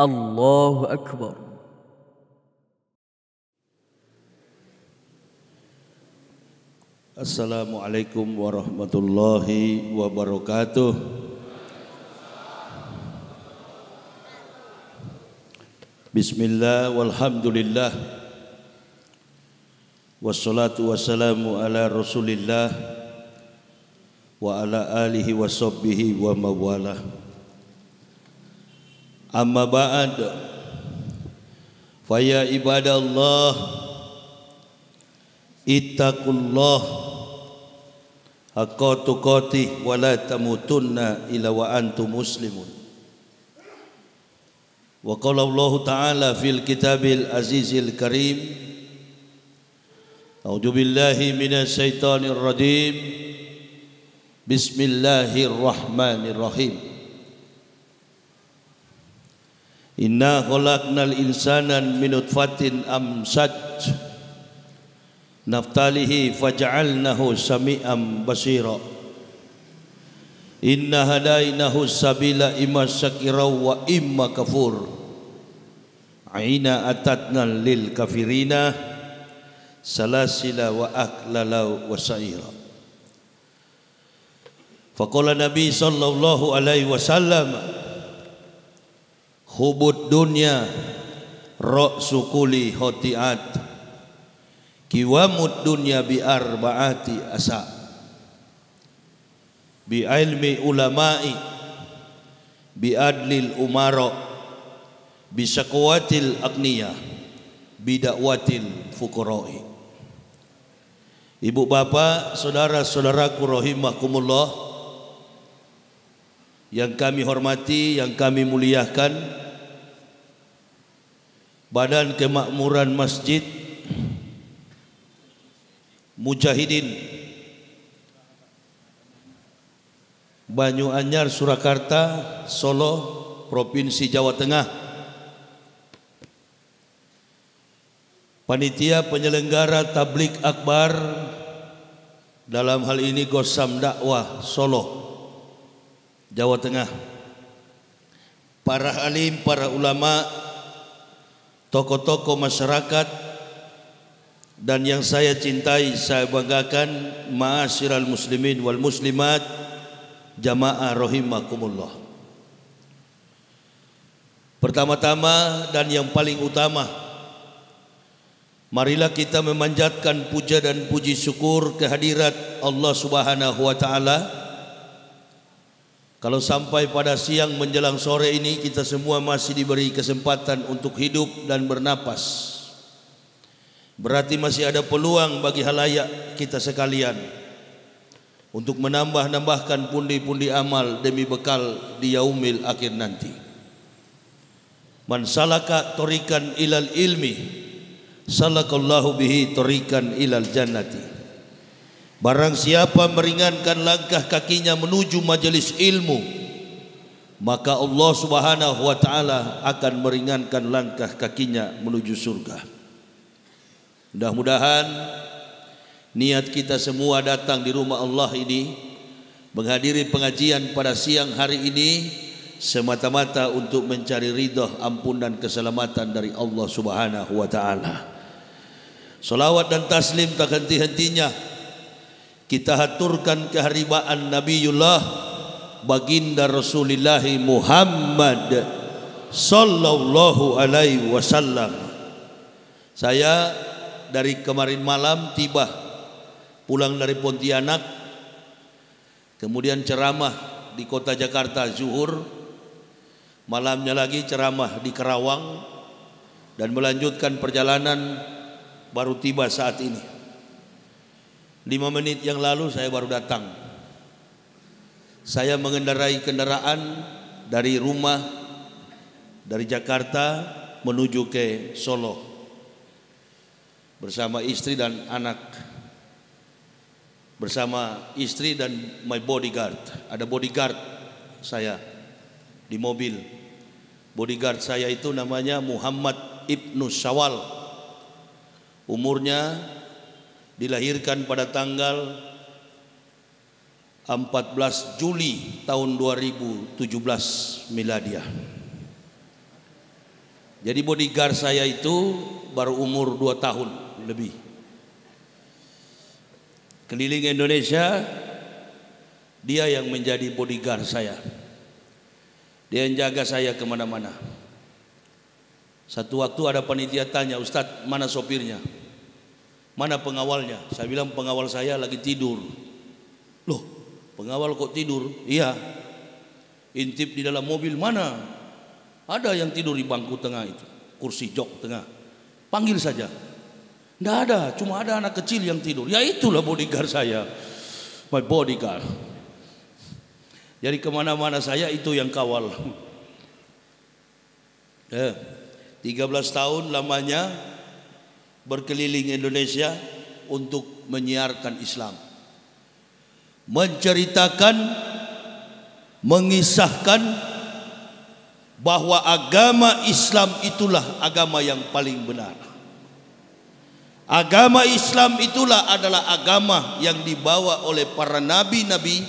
الله أكبر. السلام عليكم ورحمة الله وبركاته. بسم الله والحمد لله. والصلاة والسلام على رسول الله وعلى آله وصحبه وموالاه. Amma ba'ad, Faya ibadah Allah Ittaqullah. Haqqatu qatih Wa la tamutunna ila wa antu muslimun. Wa qala Allah ta'ala fil kitabil azizil karim A'udhu billahi minas syaitanir rajim. Bismillahirrahmanirrahim Bismillahirrahmanirrahim. Inna khalaqnal insana min nutfatin amsaj naftalihi faj'alnahu sami'an basira. Inna hadainahu sabila imma syakira wa imma kafur. Aina atatna lil kafirina salasila wa aklala wa sa'ira. Faqala Nabi sallallahu alaihi wasallam Hubud dunya ra'su kulli hotiat Kiwamud dunya bi arba'ati asa. Bi ilmi ulama'i Bi adlil umara Bi syakwatil agniya Bi dakwatil fukurai Ibu bapa, saudara-saudaraku rahimakumullah Yang kami hormati, yang kami muliakan Badan Kemakmuran Masjid Mujahidin Banyu Anyar Surakarta Solo Provinsi Jawa Tengah. Panitia penyelenggara tablik akbar dalam hal ini Gosam Dakwah Solo Jawa Tengah. Para alim, para ulama tokoh-tokoh masyarakat dan yang saya cintai saya banggakan ma'asyiral muslimin wal muslimat jamaah rahimakumullah. Pertama-tama dan yang paling utama marilah kita memanjatkan puja dan puji syukur kehadirat Allah Subhanahu wa taala kalau sampai pada siang menjelang sore ini kita semua masih diberi kesempatan untuk hidup dan bernapas Berarti masih ada peluang bagi halayak kita sekalian untuk menambah-nambahkan pundi-pundi amal demi bekal di yaumil akhir nanti. Man salaka torikan ilal ilmi salakallahu bihi torikan ilal jannati. Barang siapa meringankan langkah kakinya menuju majelis ilmu maka Allah Subhanahu wa taala akan meringankan langkah kakinya menuju surga. Mudah-mudahan niat kita semua datang di rumah Allah ini menghadiri pengajian pada siang hari ini semata-mata untuk mencari ridha, ampun dan keselamatan dari Allah Subhanahu wa taala. Salawat dan taslim tak henti-hentinya kita haturkan keharibaan Nabiullah baginda Rasulullah Muhammad sallallahu alaihi wasallam. Saya dari kemarin malam tiba pulang dari Pontianak kemudian ceramah di kota Jakarta zuhur malamnya lagi ceramah di Kerawang dan melanjutkan perjalanan baru tiba saat ini lima menit yang lalu saya baru datang. Saya mengendarai kendaraan dari rumah dari Jakarta menuju ke Solo bersama istri dan anak bersama istri dan my bodyguard. Ada bodyguard saya di mobil. Bodyguard saya itu namanya Muhammad Ibnu Syawal. Umurnya dilahirkan pada tanggal 14 Juli tahun 2017 miladiah Jadi bodyguard saya itu baru umur 2 tahun lebih. Keliling Indonesia dia yang menjadi bodyguard saya. Dia yang jaga saya ke mana-mana. Satu waktu ada panitia tanya, Ustadz mana sopirnya? Mana pengawalnya? Saya bilang pengawal saya lagi tidur. Loh, pengawal kok tidur? Iya. Intip di dalam mobil mana? Ada yang tidur di bangku tengah itu, kursi jok tengah. Panggil saja. Tidak ada, cuma ada anak kecil yang tidur. Ya itulah bodyguard saya. My bodyguard. Jadi ke mana-mana saya itu yang kawal. Eh, 13 tahun lamanya berkeliling Indonesia untuk menyiarkan Islam. Menceritakan, mengisahkan bahwa agama Islam itulah agama yang paling benar. Agama Islam itulah adalah agama yang dibawa oleh para nabi-nabi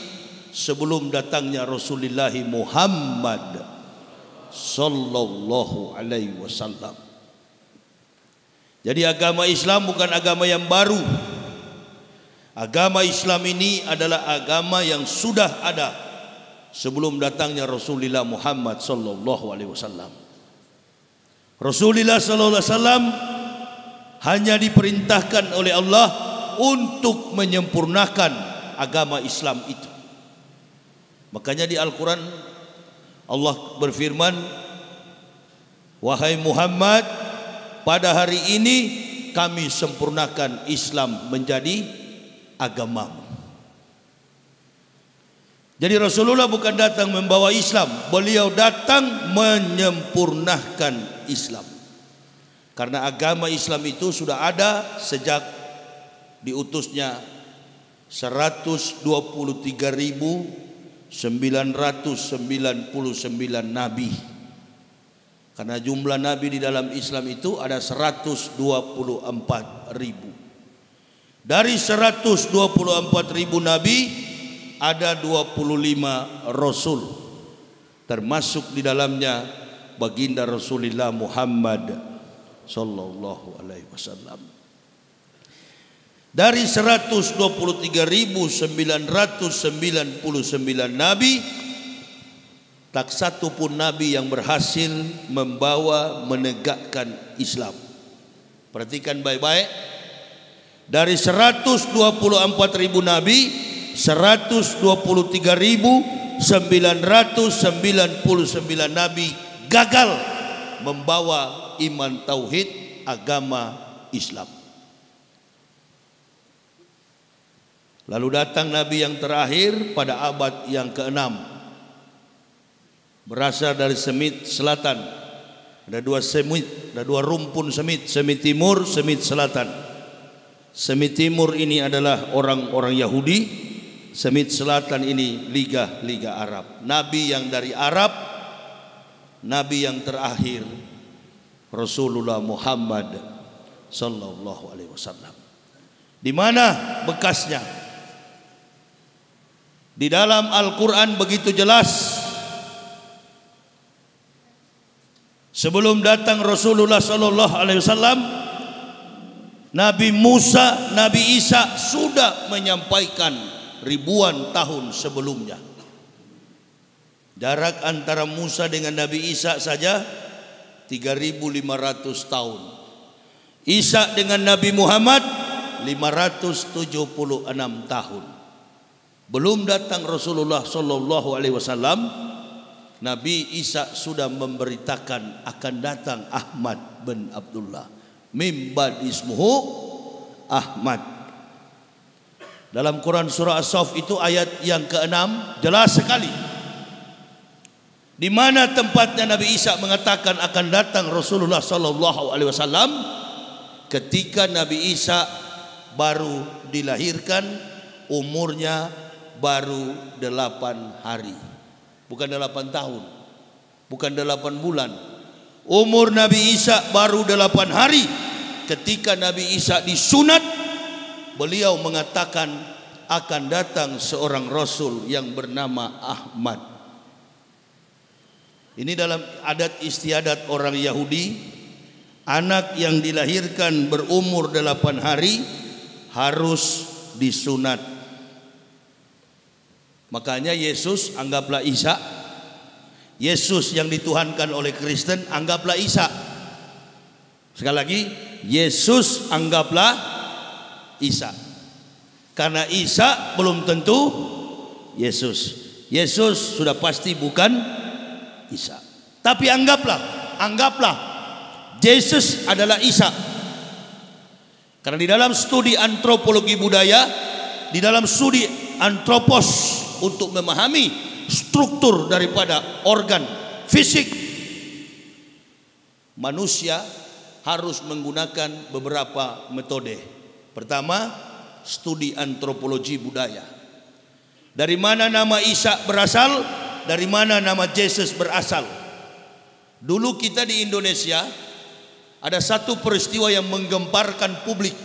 sebelum datangnya Rasulullah Muhammad sallallahu alaihi wasallam. Jadi agama Islam bukan agama yang baru. Agama Islam ini adalah agama yang sudah ada sebelum datangnya Rasulullah Muhammad wasallam. Rasulullah wasallam hanya diperintahkan oleh Allah untuk menyempurnakan agama Islam itu. Makanya di Al-Quran Allah berfirman Wahai Muhammad Pada hari ini kami sempurnakan Islam menjadi agamamu. Jadi Rasulullah bukan datang membawa Islam. Beliau datang menyempurnakan Islam. Karena agama Islam itu sudah ada sejak diutusnya 123 ribu 999 nabi. Karena jumlah nabi di dalam Islam itu ada 124 ribu. Dari 124 ribu nabi ada 25 rasul. Termasuk di dalamnya baginda Rasulullah Muhammad sallallahu alaihi wasallam. Dari 123.999 nabi tak satu pun nabi yang berhasil membawa menegakkan Islam. Perhatikan baik-baik. Dari 124.000 nabi, 123.999 nabi gagal membawa iman tauhid agama Islam. Lalu datang Nabi yang terakhir pada abad yang keenam. Berasal dari Semit Selatan. Ada dua semit, ada dua rumpun semit, semit timur, semit selatan. Semit timur ini adalah orang-orang Yahudi, semit selatan ini liga-liga Arab. Nabi yang dari Arab, nabi yang terakhir Rasulullah Muhammad sallallahu alaihi wasallam. Di mana bekasnya? Di dalam Al-Quran begitu jelas Sebelum datang Rasulullah sallallahu alaihi wasallam Nabi Musa, Nabi Isa sudah menyampaikan ribuan tahun sebelumnya. Jarak antara Musa dengan Nabi Isa saja 3500 tahun. Isa dengan Nabi Muhammad 576 tahun. Belum datang Rasulullah sallallahu alaihi wasallam, Nabi Isa sudah memberitakan akan datang Ahmad bin Abdullah. Mimbad ismuhu Ahmad. Dalam Quran surah As-Saff itu ayat yang keenam jelas sekali. Di mana tempatnya Nabi Isa mengatakan akan datang Rasulullah sallallahu alaihi wasallam ketika Nabi Isa baru dilahirkan umurnya baru delapan hari. Bukan delapan tahun. Bukan delapan bulan. Umur Nabi Isa baru delapan hari. Ketika Nabi Isa disunat, beliau mengatakan akan datang seorang Rasul yang bernama Ahmad. Ini dalam adat istiadat orang Yahudi, anak yang dilahirkan berumur delapan hari harus disunat. Makanya Yesus anggaplah Isa. Yesus yang dituhankan oleh Kristen anggaplah Isa. Sekali lagi, Yesus anggaplah Isa. Karena Isa belum tentu Yesus. Yesus sudah pasti bukan Isa. Tapi anggaplah, anggaplah Yesus adalah Isa. Karena di dalam studi antropologi budaya, di dalam studi antropos untuk memahami struktur daripada organ fisik manusia harus menggunakan beberapa metode. Pertama, studi antropologi budaya. Dari mana nama Isa berasal? dari mana nama Yesus berasal. Dulu kita di Indonesia ada satu peristiwa yang menggemparkan publik.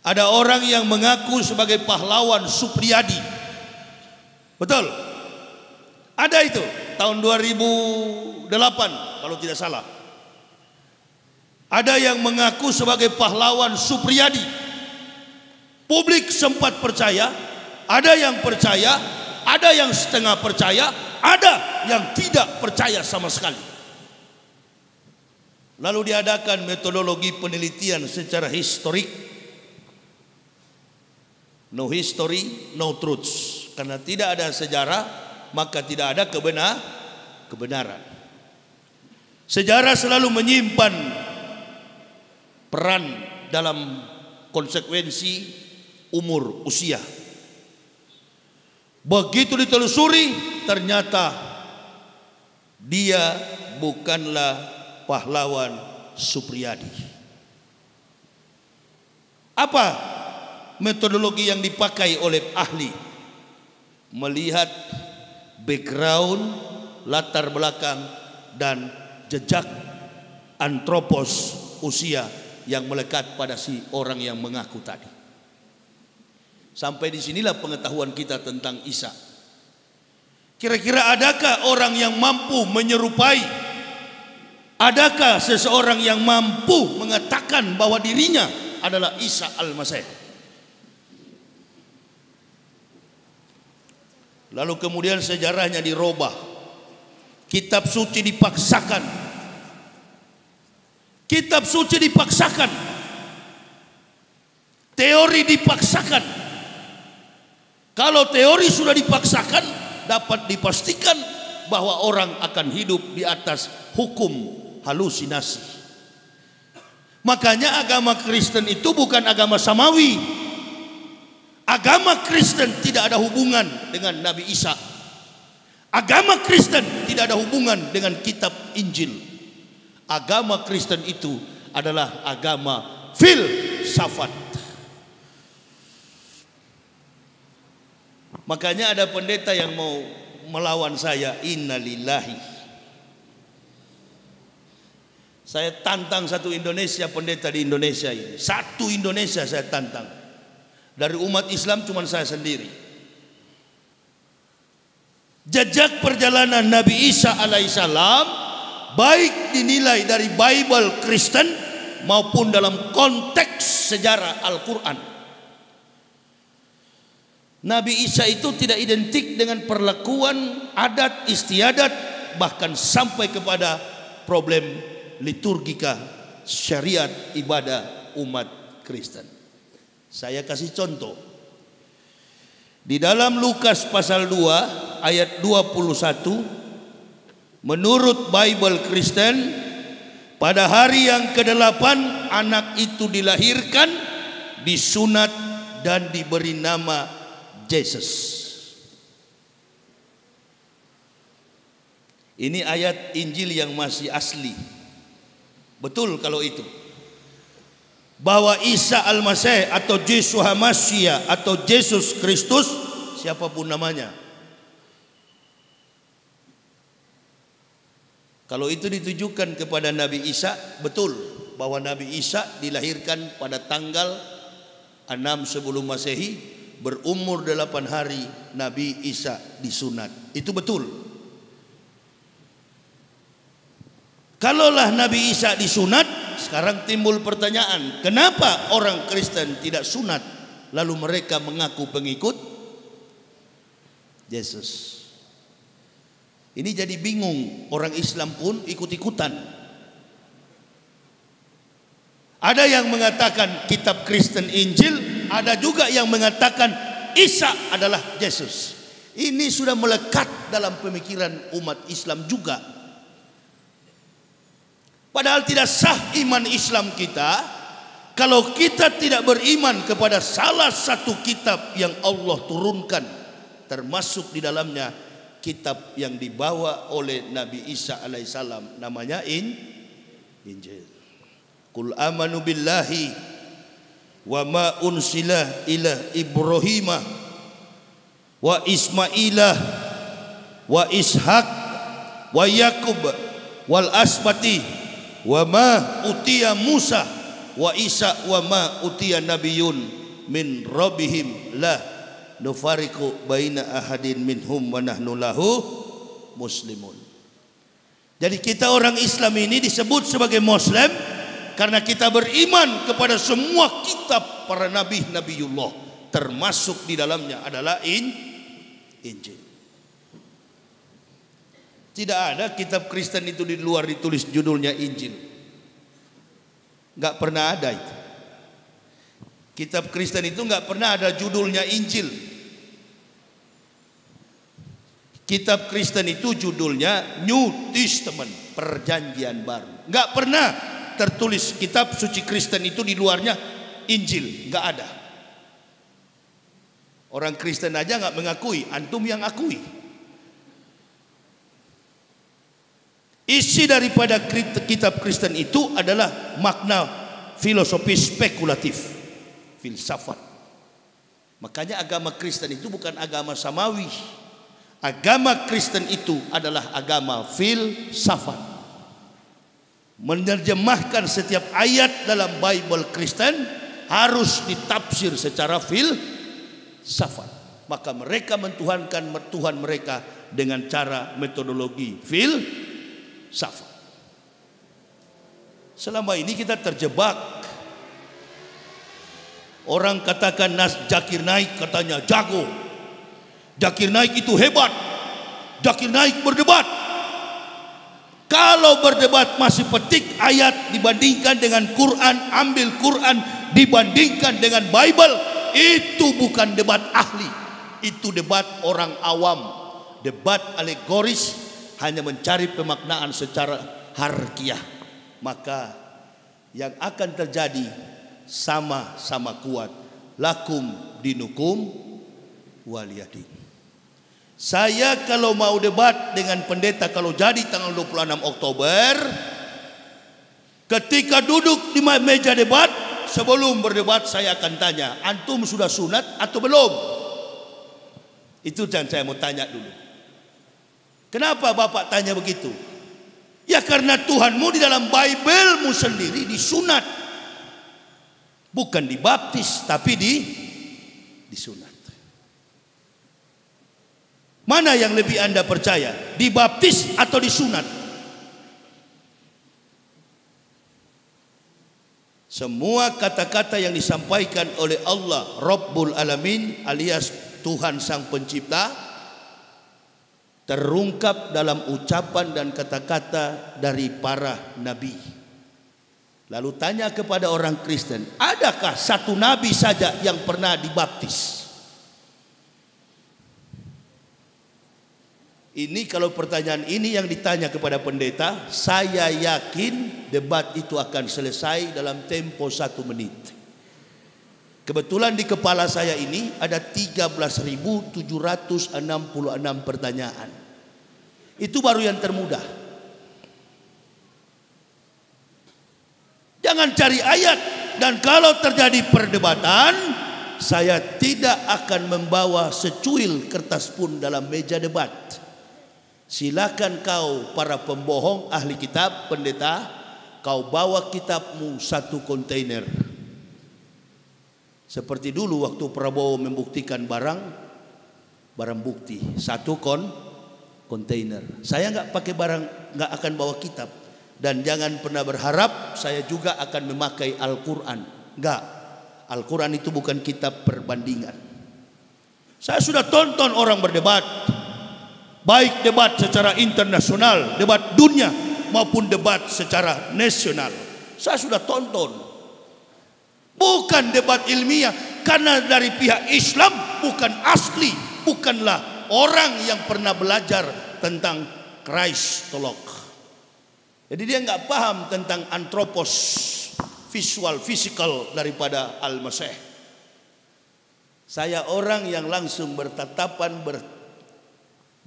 Ada orang yang mengaku sebagai pahlawan Supriyadi. Betul? Ada itu tahun 2008 kalau tidak salah. Ada yang mengaku sebagai pahlawan Supriyadi. Publik sempat percaya, ada yang percaya, ada yang setengah percaya, ada yang tidak percaya sama sekali. Lalu diadakan metodologi penelitian secara historik. No history, no truths. Karena tidak ada sejarah, maka tidak ada kebenar, kebenaran. Sejarah selalu menyimpan peran dalam konsekuensi umur usia Begitu ditelusuri ternyata dia bukanlah pahlawan Supriyadi. Apa metodologi yang dipakai oleh ahli? Melihat background, latar belakang dan jejak antropos usia yang melekat pada si orang yang mengaku tadi. Sampai di sinilah pengetahuan kita tentang Isa. Kira-kira adakah orang yang mampu menyerupai? Adakah seseorang yang mampu mengatakan bahwa dirinya adalah Isa Al-Masih? Lalu kemudian sejarahnya dirubah. Kitab suci dipaksakan. Kitab suci dipaksakan. Teori dipaksakan kalau teori sudah dipaksakan, dapat dipastikan bahwa orang akan hidup di atas hukum halusinasi. Makanya agama Kristen itu bukan agama samawi. Agama Kristen tidak ada hubungan dengan Nabi Isa. Agama Kristen tidak ada hubungan dengan kitab Injil. Agama Kristen itu adalah agama filsafat. Makanya ada pendeta yang mau melawan saya, innalillahi. Saya tantang satu Indonesia pendeta di Indonesia ini. Satu Indonesia saya tantang. Dari umat Islam cuma saya sendiri. Jejak perjalanan Nabi Isa alaihissalam baik dinilai dari Bible Kristen maupun dalam konteks sejarah Al-Quran. Nabi Isa itu tidak identik dengan perlakuan adat istiadat bahkan sampai kepada problem liturgika syariat ibadah umat Kristen. Saya kasih contoh. Di dalam Lukas pasal 2 ayat 21 menurut Bible Kristen pada hari yang ke-8 anak itu dilahirkan, disunat dan diberi nama Jesus. Ini ayat Injil yang masih asli. Betul kalau itu. Bahwa Isa Al-Masih atau Yesus Hamasia atau Yesus Kristus siapa pun namanya. Kalau itu ditujukan kepada Nabi Isa, betul bahwa Nabi Isa dilahirkan pada tanggal 6 sebelum Masehi berumur delapan hari Nabi Isa disunat. Itu betul. Kalaulah Nabi Isa disunat, sekarang timbul pertanyaan, kenapa orang Kristen tidak sunat lalu mereka mengaku pengikut Yesus? Ini jadi bingung, orang Islam pun ikut-ikutan. Ada yang mengatakan kitab Kristen Injil, ada juga yang mengatakan Isa adalah Yesus. Ini sudah melekat dalam pemikiran umat Islam juga. Padahal tidak sah iman Islam kita kalau kita tidak beriman kepada salah satu kitab yang Allah turunkan termasuk di dalamnya kitab yang dibawa oleh Nabi Isa alaihissalam namanya in Injil. Qul amanu billahi wa ma unsila ila Ibrahim wa Ismailah wa Ishak wa Yakub wal asbati wa ma utiya Musa wa Isa wa ma utiya nabiyun min rabbihim la nufariqu baina ahadin minhum wa nahnu lahu muslimun. Jadi kita orang Islam ini disebut sebagai muslim karena kita beriman kepada semua kitab para nabi nabiullah termasuk di dalamnya adalah in Injil. Tidak ada kitab Kristen itu di luar ditulis judulnya Injil. Enggak pernah ada itu. Kitab Kristen itu enggak pernah ada judulnya Injil. Kitab Kristen itu judulnya New Testament, perjanjian baru. Enggak pernah tertulis kitab suci Kristen itu di luarnya Injil, enggak ada. Orang Kristen aja enggak mengakui, antum yang akui. Isi daripada kitab Kristen itu adalah makna filosofi spekulatif, filsafat. Makanya agama Kristen itu bukan agama samawi. Agama Kristen itu adalah agama filsafat. Menerjemahkan setiap ayat dalam Bible Kristen harus ditafsir secara filsafat. Maka mereka mentuhankan Tuhan mereka dengan cara metodologi filsafat Safa. Selama ini kita terjebak. Orang katakan Nas Jakir Naik katanya jago. Jakir Naik itu hebat. Jakir Naik berdebat. Kalau berdebat masih petik ayat dibandingkan dengan Quran, ambil Quran dibandingkan dengan Bible, itu bukan debat ahli. Itu debat orang awam. Debat alegoris hanya mencari pemaknaan secara harkiah maka yang akan terjadi sama-sama kuat. Lakum dinukum waliyadin. Saya kalau mau debat dengan pendeta kalau jadi tanggal 26 Oktober ketika duduk di meja debat sebelum berdebat saya akan tanya antum sudah sunat atau belum? Itu yang saya mau tanya dulu Kenapa Bapak tanya begitu? Ya karena Tuhanmu di dalam Biblemu sendiri disunat. Bukan dibaptis tapi di disunat. Mana yang lebih Anda percaya? Dibaptis atau disunat? Semua kata-kata yang disampaikan oleh Allah Rabbul Alamin alias Tuhan Sang Pencipta terungkap dalam ucapan dan kata-kata dari para nabi. Lalu tanya kepada orang Kristen, adakah satu nabi saja yang pernah dibaptis? Ini kalau pertanyaan ini yang ditanya kepada pendeta, saya yakin debat itu akan selesai dalam tempo satu menit. Kebetulan di kepala saya ini ada 13.766 pertanyaan. Itu baru yang termudah. Jangan cari ayat dan kalau terjadi perdebatan, saya tidak akan membawa secuil kertas pun dalam meja debat. Silakan kau para pembohong ahli kitab, pendeta, kau bawa kitabmu satu kontainer. Seperti dulu waktu Prabowo membuktikan barang, barang bukti, satu kon kontainer. Saya nggak pakai barang, nggak akan bawa kitab. Dan jangan pernah berharap saya juga akan memakai Al-Quran. Enggak. Al-Quran itu bukan kitab perbandingan. Saya sudah tonton orang berdebat. Baik debat secara internasional, debat dunia maupun debat secara nasional. Saya sudah tonton. Bukan debat ilmiah karena dari pihak Islam bukan asli, bukanlah orang yang pernah belajar tentang Christolog. Jadi dia nggak paham tentang antropos visual, physical daripada Al-Masih. Saya orang yang langsung bertatapan ber,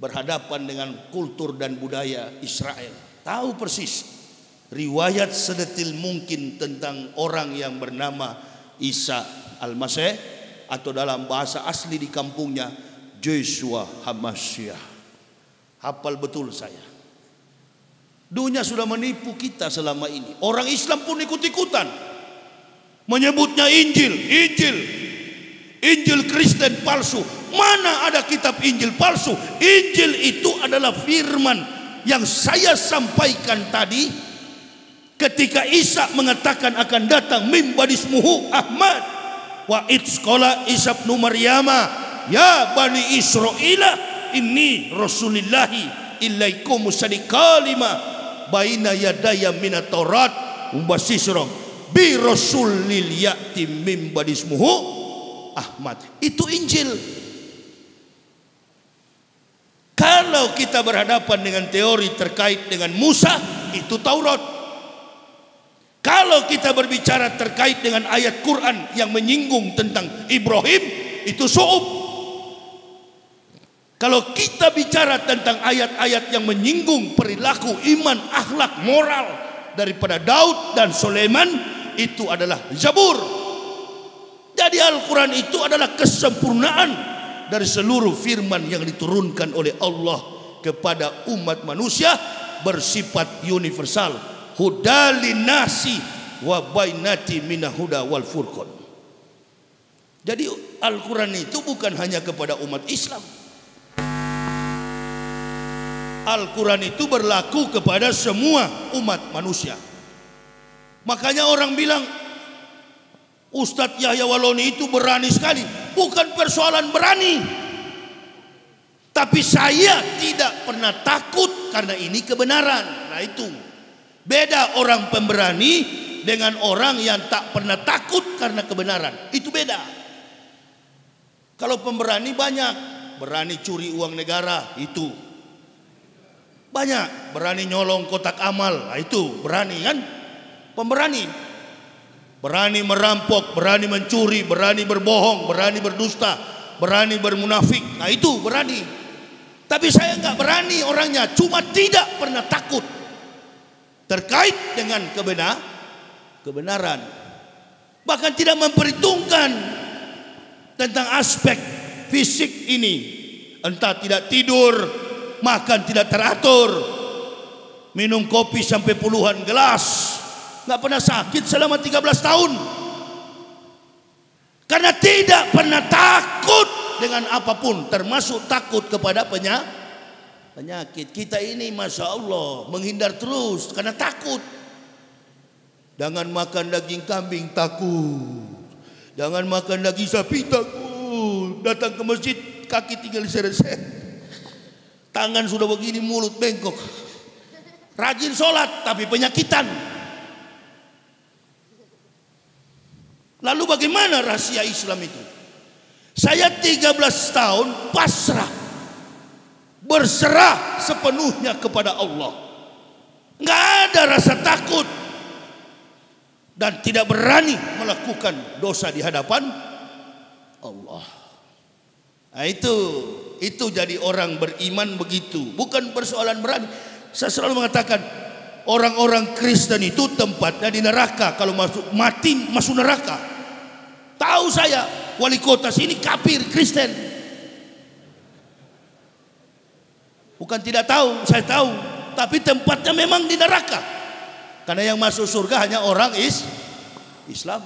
berhadapan dengan kultur dan budaya Israel. Tahu persis riwayat sedetil mungkin tentang orang yang bernama Isa Al-Masih atau dalam bahasa asli di kampungnya Joshua Hamasyah. Hafal betul saya. Dunia sudah menipu kita selama ini. Orang Islam pun ikut-ikutan. Menyebutnya Injil, Injil. Injil Kristen palsu. Mana ada kitab Injil palsu? Injil itu adalah firman yang saya sampaikan tadi ketika Isa mengatakan akan datang mimbadismuhu Ahmad wa itskola Isa bin Maryama Ya Bani Israel ini Rasulillahi ilaikum kalima baina yadaya minat Taurat umbasisrom bi rasulil ya'ti mim badismuhu Ahmad. Itu Injil. Kalau kita berhadapan dengan teori terkait dengan Musa itu Taurat. Kalau kita berbicara terkait dengan ayat Quran yang menyinggung tentang Ibrahim itu Su'ub kalau kita bicara tentang ayat-ayat yang menyinggung perilaku iman, akhlak, moral daripada Daud dan Sulaiman itu adalah Zabur. Jadi Al-Quran itu adalah kesempurnaan dari seluruh firman yang diturunkan oleh Allah kepada umat manusia bersifat universal. Hudalin nasi wa bainati minahuda wal furqan. Jadi Al-Quran itu bukan hanya kepada umat Islam. Al-Quran itu berlaku kepada semua umat manusia. Makanya orang bilang Ustadz Yahya Waloni itu berani sekali. Bukan persoalan berani. Tapi saya tidak pernah takut karena ini kebenaran. Nah itu. Beda orang pemberani dengan orang yang tak pernah takut karena kebenaran. Itu beda. Kalau pemberani banyak. Berani curi uang negara. Itu banyak berani nyolong kotak amal, nah, itu berani kan? Pemberani. Berani merampok, berani mencuri, berani berbohong, berani berdusta, berani bermunafik. Nah itu berani. Tapi saya nggak berani orangnya, cuma tidak pernah takut terkait dengan kebenar, kebenaran. Bahkan tidak memperhitungkan tentang aspek fisik ini. Entah tidak tidur, makan tidak teratur, minum kopi sampai puluhan gelas, nggak pernah sakit selama 13 tahun. Karena tidak pernah takut dengan apa pun, termasuk takut kepada penyakit. Kita ini masya Allah menghindar terus karena takut. Jangan makan daging kambing takut. Jangan makan daging sapi takut. Datang ke masjid kaki tinggal seret-seret. Tangan sudah begini, mulut bengkok. Rajin sholat, tapi penyakitan. Lalu bagaimana rahasia Islam itu? Saya 13 tahun pasrah. Berserah sepenuhnya kepada Allah. Nggak ada rasa takut. Dan tidak berani melakukan dosa di hadapan Allah. Nah itu itu jadi orang beriman begitu. Bukan persoalan berani. Saya selalu mengatakan orang-orang Kristen itu tempatnya di neraka. Kalau masuk mati masuk neraka. Tahu saya wali kota sini kafir Kristen. Bukan tidak tahu, saya tahu. Tapi tempatnya memang di neraka. Karena yang masuk surga hanya orang is Islam.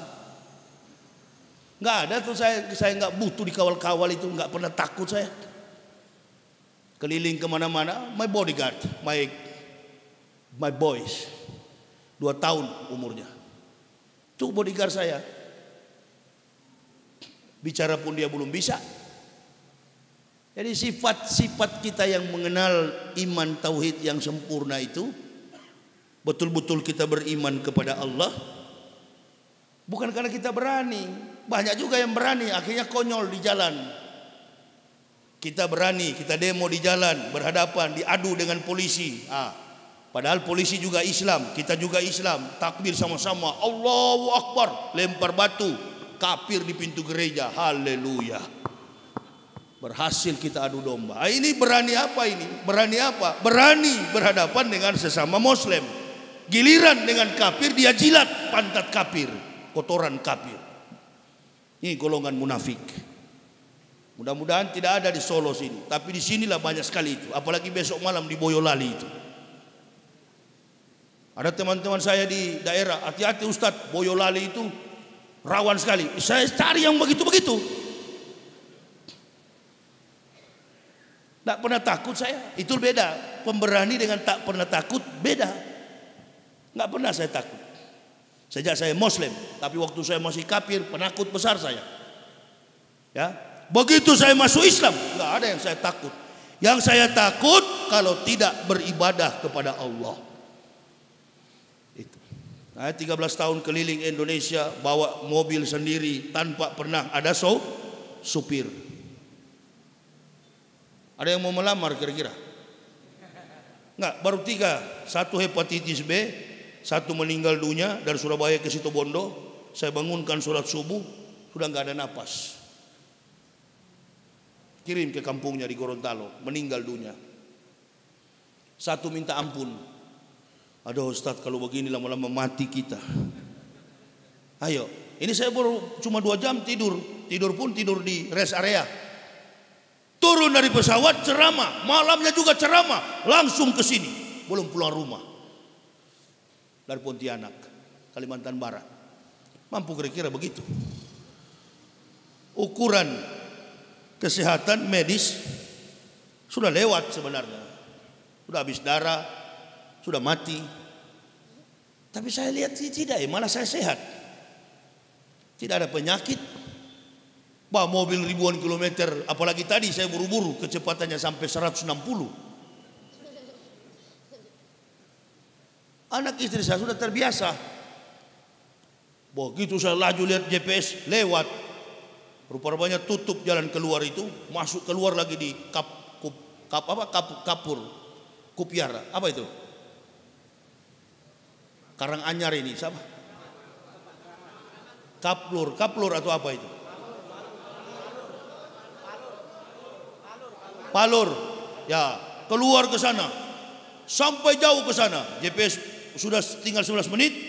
Nggak ada tuh saya saya nggak butuh dikawal-kawal itu nggak pernah takut saya keliling ke mana-mana, my bodyguard, my my boys. Dua tahun umurnya. Itu bodyguard saya. Bicara pun dia belum bisa. Jadi sifat-sifat kita yang mengenal iman tauhid yang sempurna itu betul-betul kita beriman kepada Allah bukan karena kita berani. Banyak juga yang berani akhirnya konyol di jalan. Kita berani, kita demo di jalan, berhadapan, diadu dengan polisi. Ah, padahal polisi juga Islam, kita juga Islam. Takbir sama-sama, Allahu Akbar, lempar batu, kafir di pintu gereja. Haleluya. Berhasil kita adu domba. Ah, ini berani apa ini? Berani apa? Berani berhadapan dengan sesama muslim. Giliran dengan kafir dia jilat pantat kafir, kotoran kafir. Ini golongan munafik. Mudah-mudahan tidak ada di Solo sini, tapi di sinilah banyak sekali itu, apalagi besok malam di Boyolali itu. Ada teman-teman saya di daerah, hati-hati Ustadz, Boyolali itu rawan sekali. Saya cari yang begitu-begitu. Tak pernah takut saya. Itu beda. Pemberani dengan tak pernah takut beda. Nggak pernah saya takut. Sejak saya Muslim, tapi waktu saya masih kafir, penakut besar saya. Ya, begitu saya masuk Islam, nggak ada yang saya takut. Yang saya takut kalau tidak beribadah kepada Allah. Itu. Saya 13 tahun keliling Indonesia bawa mobil sendiri tanpa pernah ada so supir. Ada yang mau melamar kira-kira? Enggak, baru tiga. Satu hepatitis B, satu meninggal dunia dari Surabaya ke situ Bondo. Saya bangunkan sholat subuh, sudah nggak ada napas. Kirim ke kampungnya di Gorontalo, meninggal dunia. Satu minta ampun. Aduh Ustadz kalau begini lama-lama mati kita. Ayo, ini saya baru cuma dua jam tidur. Tidur pun tidur di rest area. Turun dari pesawat ceramah, malamnya juga ceramah, langsung ke sini, belum pulang rumah. Dari Pontianak, Kalimantan Barat. Mampu kira-kira begitu. Ukuran kesehatan medis sudah lewat sebenarnya. Sudah habis darah, sudah mati. Tapi saya lihat tidak, malah saya sehat. Tidak ada penyakit, Bawa mobil ribuan kilometer, apalagi tadi saya buru-buru, kecepatannya sampai 160. Anak istri saya sudah terbiasa. Begitu saya laju lihat GPS, lewat. Rupa-rupanya tutup jalan keluar itu, masuk keluar lagi di kap, kup, kap apa kap, kapur, kupiara, apa itu? Karang Anyar ini, siapa? Kaplur, kaplur atau apa itu? Palur. Ya, keluar ke sana. Sampai jauh ke sana. GPS sudah tinggal 11 menit.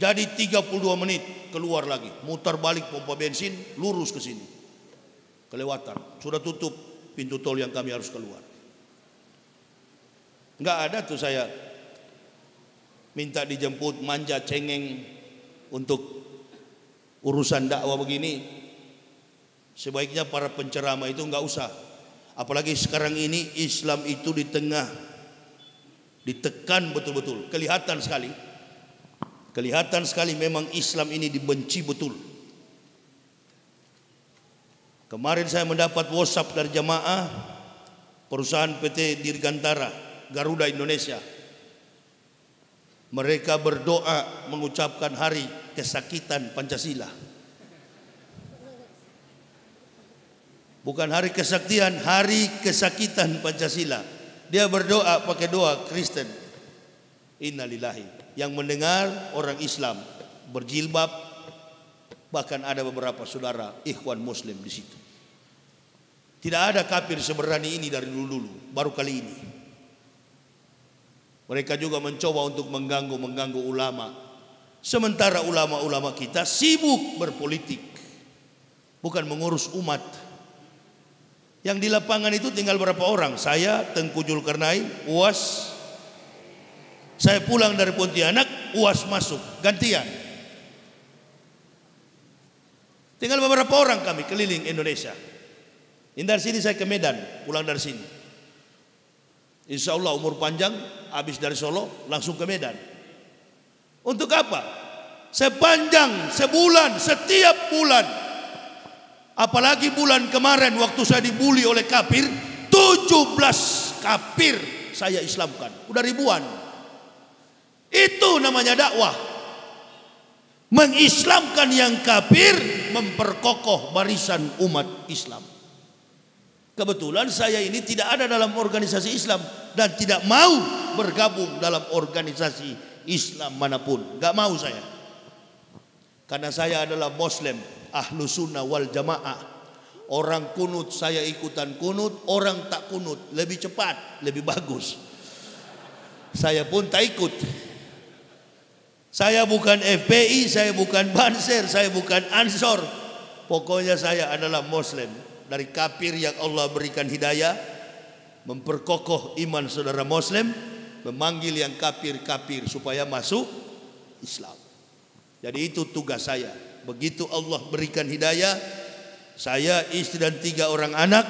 Jadi 32 menit keluar lagi. Mutar balik pompa bensin, lurus ke sini. Kelewatan. Sudah tutup pintu tol yang kami harus keluar. Enggak ada tuh saya minta dijemput manja cengeng untuk urusan dakwah begini. Sebaiknya para penceramah itu enggak usah Apalagi sekarang ini Islam itu di tengah ditekan betul-betul, kelihatan sekali. Kelihatan sekali memang Islam ini dibenci betul. Kemarin saya mendapat WhatsApp dari jamaah perusahaan PT Dirgantara Garuda Indonesia. Mereka berdoa mengucapkan hari kesakitan Pancasila. Bukan hari kesaktian, hari kesakitan Pancasila. Dia berdoa pakai doa Kristen. Innalillahi. Yang mendengar orang Islam berjilbab bahkan ada beberapa saudara ikhwan muslim di situ. Tidak ada kafir seberani ini dari dulu-dulu, baru kali ini. Mereka juga mencoba untuk mengganggu-mengganggu ulama. Sementara ulama-ulama kita sibuk berpolitik. Bukan mengurus umat. Yang di lapangan itu tinggal berapa orang? Saya, Tengku Julkarnain, UAS. Saya pulang dari Pontianak, UAS masuk, gantian. Tinggal beberapa orang kami keliling Indonesia. Ini dari sini saya ke Medan, pulang dari sini. Insya Allah umur panjang, habis dari Solo, langsung ke Medan. Untuk apa? Sepanjang sebulan, setiap bulan. Apalagi bulan kemarin waktu saya dibully oleh kafir, 17 kafir saya Islamkan. Udah ribuan. Itu namanya dakwah. Mengislamkan yang kafir, memperkokoh barisan umat Islam. Kebetulan saya ini tidak ada dalam organisasi Islam dan tidak mau bergabung dalam organisasi Islam mana pun. Gak mau saya. Karena saya adalah Muslim, ahlu sunnah wal jamaah. Orang kunut saya ikutan kunut, orang tak kunut lebih cepat, lebih bagus. Saya pun tak ikut. Saya bukan FPI, saya bukan Banser, saya bukan Ansor. Pokoknya saya adalah Muslim dari kafir yang Allah berikan hidayah, memperkokoh iman saudara Muslim, memanggil yang kafir-kafir supaya masuk Islam. Jadi itu tugas saya. Begitu Allah berikan hidayah, saya, istri dan tiga orang anak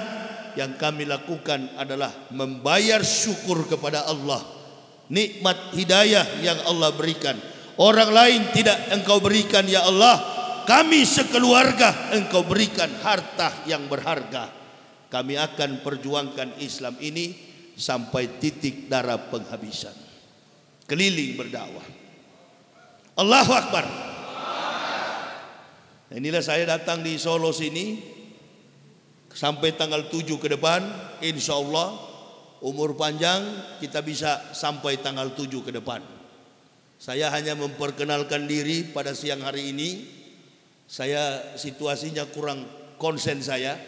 yang kami lakukan adalah membayar syukur kepada Allah. Nikmat hidayah yang Allah berikan. Orang lain tidak engkau berikan ya Allah. Kami sekeluarga engkau berikan harta yang berharga. Kami akan perjuangkan Islam ini sampai titik darah penghabisan. Keliling berdakwah. Allahu Akbar. Inilah saya datang di Solo sini sampai tanggal 7 ke depan insya Allah umur panjang kita bisa sampai tanggal 7 ke depan. Saya hanya memperkenalkan diri pada siang hari ini. Saya situasinya kurang konsen saya.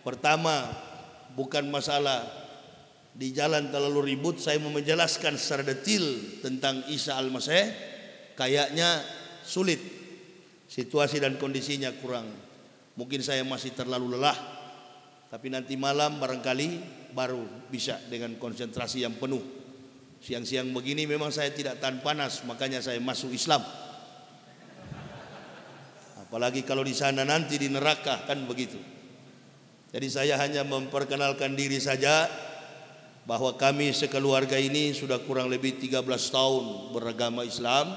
Pertama bukan masalah di jalan terlalu ribut saya mau menjelaskan secara detail tentang Isa Al-Masih kayaknya sulit situasi dan kondisinya kurang mungkin saya masih terlalu lelah tapi nanti malam barangkali baru bisa dengan konsentrasi yang penuh siang-siang begini memang saya tidak tahan panas makanya saya masuk Islam. Apalagi kalau di sana nanti di neraka kan begitu. Jadi saya hanya memperkenalkan diri saja bahwa kami sekeluarga ini sudah kurang lebih 13 tahun beragama Islam.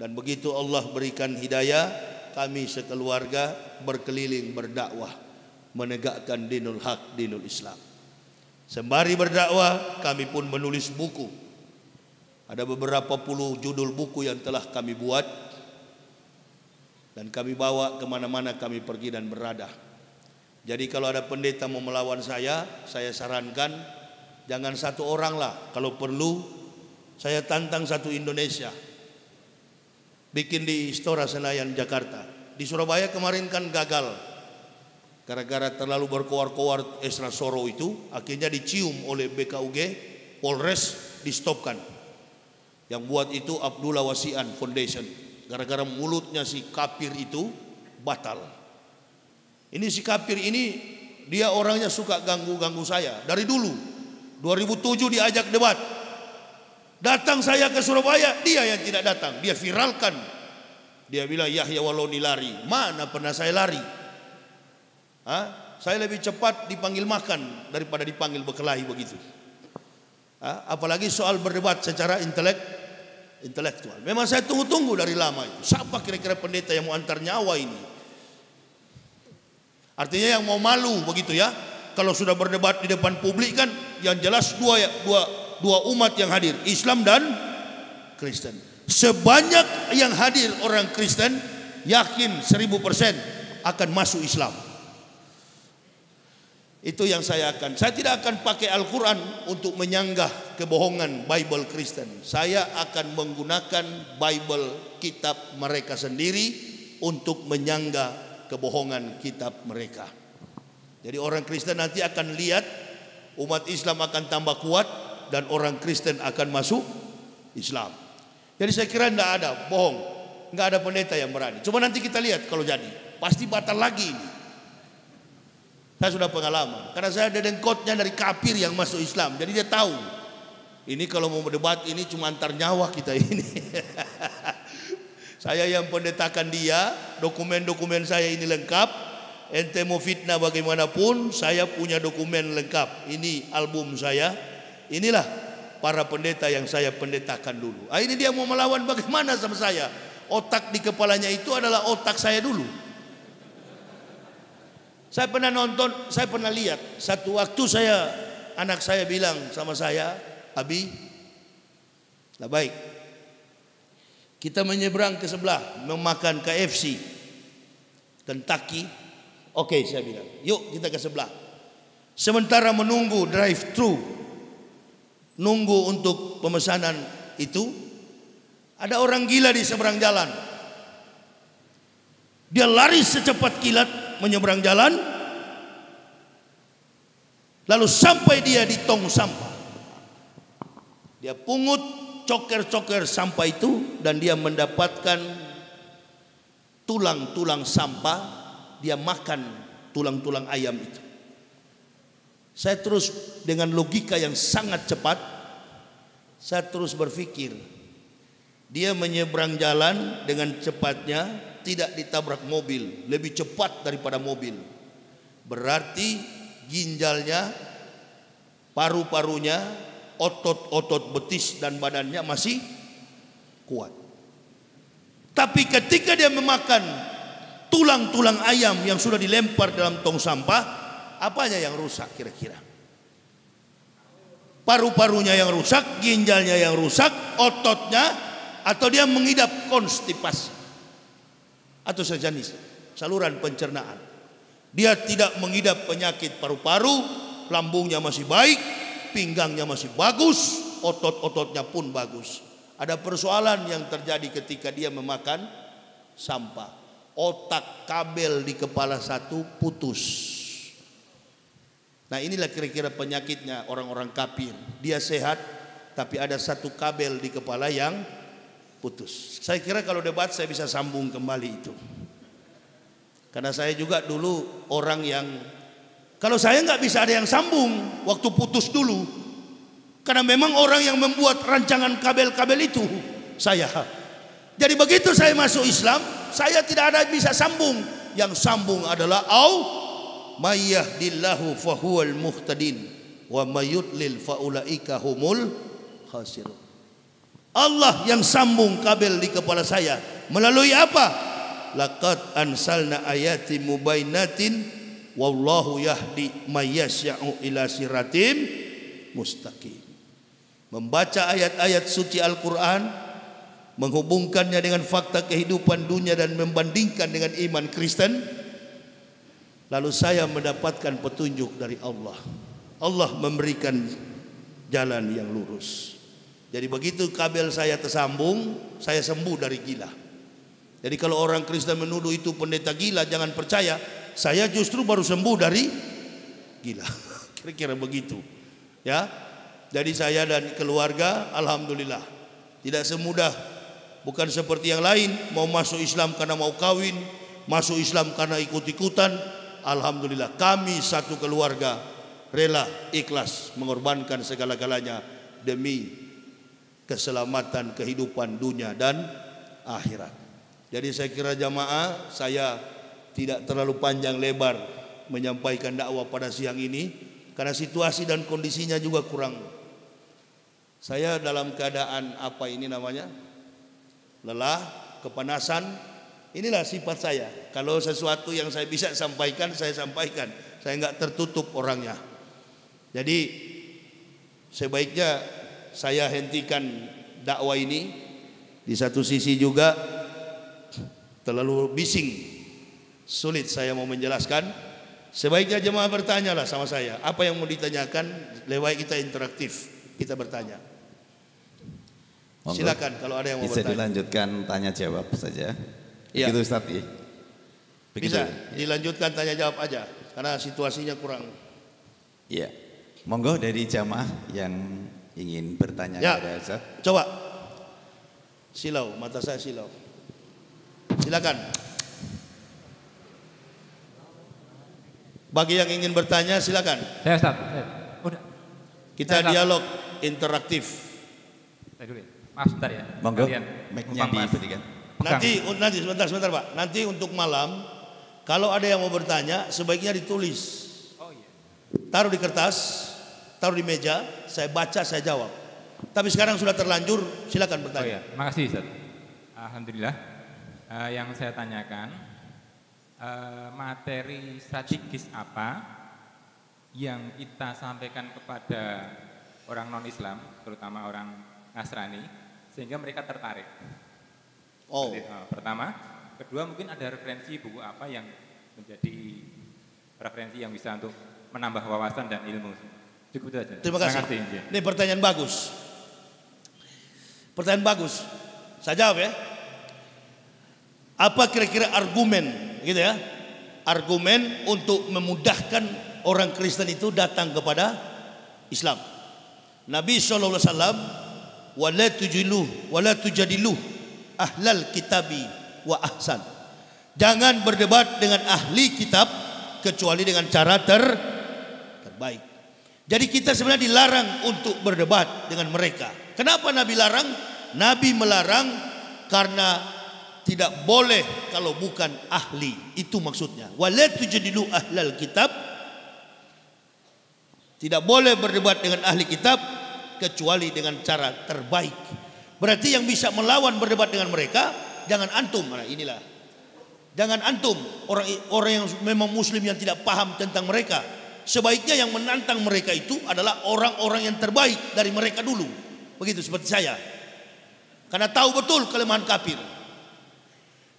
Dan begitu Allah berikan hidayah, kami sekeluarga berkeliling berdakwah menegakkan dinul hak, dinul Islam. Sembari berdakwah, kami pun menulis buku. Ada beberapa puluh judul buku yang telah kami buat dan kami bawa ke mana-mana kami pergi dan berada. Jadi kalau ada pendeta mau melawan saya, saya sarankan jangan satu orang lah. Kalau perlu, saya tantang satu Indonesia bikin di Istora Senayan Jakarta. Di Surabaya kemarin kan gagal. Gara-gara terlalu berkoar-koar Esra Soro itu, akhirnya dicium oleh BKUG, Polres distopkan. Yang buat itu Abdullah Wasian Foundation. Gara-gara mulutnya si kapir itu batal. Ini si kapir ini dia orangnya suka ganggu-ganggu saya dari dulu. 2007 diajak debat, Datang saya ke Surabaya, dia yang tidak datang. Dia viralkan. Dia bilang Yahya Waloni lari. Mana pernah saya lari? Hah? Saya lebih cepat dipanggil makan daripada dipanggil berkelahi begitu. Hah? Apalagi soal berdebat secara intelek, intelektual. Memang saya tunggu-tunggu dari lama itu. Siapa kira-kira pendeta yang mau antar nyawa ini? Artinya yang mau malu begitu ya. Kalau sudah berdebat di depan publik kan yang jelas dua ya, dua dua umat yang hadir, Islam dan Kristen. Sebanyak yang hadir orang Kristen, yakin seribu persen akan masuk Islam. Itu yang saya akan. Saya tidak akan pakai Al-Quran untuk menyanggah kebohongan Bible Kristen. Saya akan menggunakan Bible kitab mereka sendiri untuk menyanggah kebohongan kitab mereka. Jadi orang Kristen nanti akan lihat umat Islam akan tambah kuat dan orang Kristen akan masuk Islam. Jadi saya kira tidak ada bohong, nggak ada pendeta yang berani. Coba nanti kita lihat kalau jadi, pasti batal lagi ini. Saya sudah pengalaman, karena saya ada dengkotnya dari kafir yang masuk Islam, jadi dia tahu. Ini kalau mau berdebat ini cuma antar nyawa kita ini. saya yang pendetakan dia, dokumen-dokumen saya ini lengkap. Ente mau fitnah bagaimanapun, saya punya dokumen lengkap. Ini album saya, Inilah para pendeta yang saya pendetakan dulu. Ah, ini dia mau melawan bagaimana sama saya? Otak di kepalanya itu adalah otak saya dulu. Saya pernah nonton, saya pernah lihat satu waktu saya anak saya bilang sama saya, Abi, lah baik, kita menyeberang ke sebelah memakan KFC, Kentucky. Oke, saya bilang, yuk kita ke sebelah. Sementara menunggu drive thru nunggu untuk pemesanan itu, ada orang gila di seberang jalan. Dia lari secepat kilat menyeberang jalan, lalu sampai dia di tong sampah. Dia pungut coker-coker sampah itu dan dia mendapatkan tulang-tulang sampah, dia makan tulang-tulang ayam itu. Saya terus dengan logika yang sangat cepat, saya terus berpikir, dia menyeberang jalan dengan cepatnya, tidak ditabrak mobil, lebih cepat daripada mobil. Berarti ginjalnya, paru-parunya, otot-otot betis dan badannya masih kuat. Tapi ketika dia memakan tulang-tulang ayam yang sudah dilempar dalam tong sampah, apanya yang rusak kira-kira? Paru-parunya yang rusak, ginjalnya yang rusak, ototnya, atau dia mengidap konstipasi atau sejenis saluran pencernaan. Dia tidak mengidap penyakit paru-paru, lambungnya masih baik, pinggangnya masih bagus, otot-ototnya pun bagus. Ada persoalan yang terjadi ketika dia memakan sampah. Otak kabel di kepala satu putus. Nah inilah kira-kira penyakitnya orang-orang kafir. Dia sehat tapi ada satu kabel di kepala yang putus. Saya kira kalau debat saya bisa sambung kembali itu. Karena saya juga dulu orang yang kalau saya nggak bisa ada yang sambung waktu putus dulu. Karena memang orang yang membuat rancangan kabel-kabel itu saya. Jadi begitu saya masuk Islam, saya tidak ada bisa sambung. Yang sambung adalah au may yahdillahu fahuwal muhtadin wa mayudlil faulaika humul khasirun. Allah yang sambung kabel di kepala saya melalui apa? Laqad ansalna ayati mubainatin wallahu yahdi mayyasya'u ila siratim mustaqim. Membaca ayat-ayat suci Al-Quran menghubungkannya dengan fakta kehidupan dunia dan membandingkan dengan iman Kristen Lalu saya mendapatkan petunjuk dari Allah. Allah memberikan jalan yang lurus. Jadi begitu kabel saya tersambung, saya sembuh dari gila. Jadi kalau orang Kristen menuduh itu pendeta gila, jangan percaya. Saya justru baru sembuh dari gila. Kira-kira begitu. Ya. Jadi saya dan keluarga alhamdulillah tidak semudah bukan seperti yang lain mau masuk Islam karena mau kawin, masuk Islam karena ikut-ikutan, Alhamdulillah kami satu keluarga rela ikhlas mengorbankan segala-galanya demi keselamatan kehidupan dunia dan akhirat. Jadi saya kira jamaah saya tidak terlalu panjang lebar menyampaikan dakwah pada siang ini karena situasi dan kondisinya juga kurang. Saya dalam keadaan apa ini namanya? Lelah, kepanasan, Inilah sifat saya. Kalau sesuatu yang saya bisa sampaikan, saya sampaikan. Saya nggak tertutup orangnya. Jadi sebaiknya saya hentikan dakwah ini. Di satu sisi juga terlalu bising, sulit saya mau menjelaskan. Sebaiknya jemaah bertanyalah sama saya. Apa yang mau ditanyakan, lewat kita interaktif. Kita bertanya. Silakan kalau ada yang mau Bisa bertanya. dilanjutkan tanya jawab saja. Ya. Begitu Ustaz ya. Bisa dilanjutkan tanya jawab aja karena situasinya kurang. Iya. Monggo dari jamaah yang ingin bertanya Ya. kepada Ustaz. Coba. Silau, mata saya silau. Silakan. Bagi yang ingin bertanya silakan. Saya Ustaz. Saya. Udah. Kita Saya, Ustaz. dialog interaktif. Saya dulu ya. Maaf sebentar ya. Monggo mic-nya diberikan. Nanti nanti sebentar sebentar Pak. Nanti untuk malam kalau ada yang mau bertanya sebaiknya ditulis. Oh iya. Taruh di kertas, taruh di meja, saya baca, saya jawab. Tapi sekarang sudah terlanjur, silakan Oh bertanya. ya, makasih Ustaz. Alhamdulillah. Eh, yang saya tanyakan, eh, materi strategis apa yang kita sampaikan kepada orang non-Islam, terutama orang Nasrani, sehingga mereka tertarik? Oh, Jadi, eh, pertama, kedua mungkin ada referensi buku apa yang menjadi referensi yang bisa untuk menambah wawasan dan ilmu. Cukup itu saja. terima kasih. Injen. Ini pertanyaan bagus. Pertanyaan bagus. Saya jawab ya. Apa kira-kira argumen, gitu ya? Argumen untuk memudahkan orang Kristen itu datang kepada Islam. Nabi SAW wala tujilu wala tujadilu ahlal kitabi wa ahsan. Jangan berdebat dengan ahli kitab kecuali dengan cara ter terbaik. Jadi kita sebenarnya dilarang untuk berdebat dengan mereka. Kenapa Nabi larang? Nabi melarang karena tidak boleh kalau bukan ahli. Itu maksudnya. Wala tujadilu ahlal kitab tidak boleh berdebat dengan ahli kitab kecuali dengan cara terbaik. Berarti yang bisa melawan berdebat dengan mereka jangan antum. Nah, inilah. Jangan antum orang orang yang memang muslim yang tidak paham tentang mereka. Sebaiknya yang menantang mereka itu adalah orang-orang yang terbaik dari mereka dulu. Begitu seperti saya. Karena tahu betul kelemahan kafir.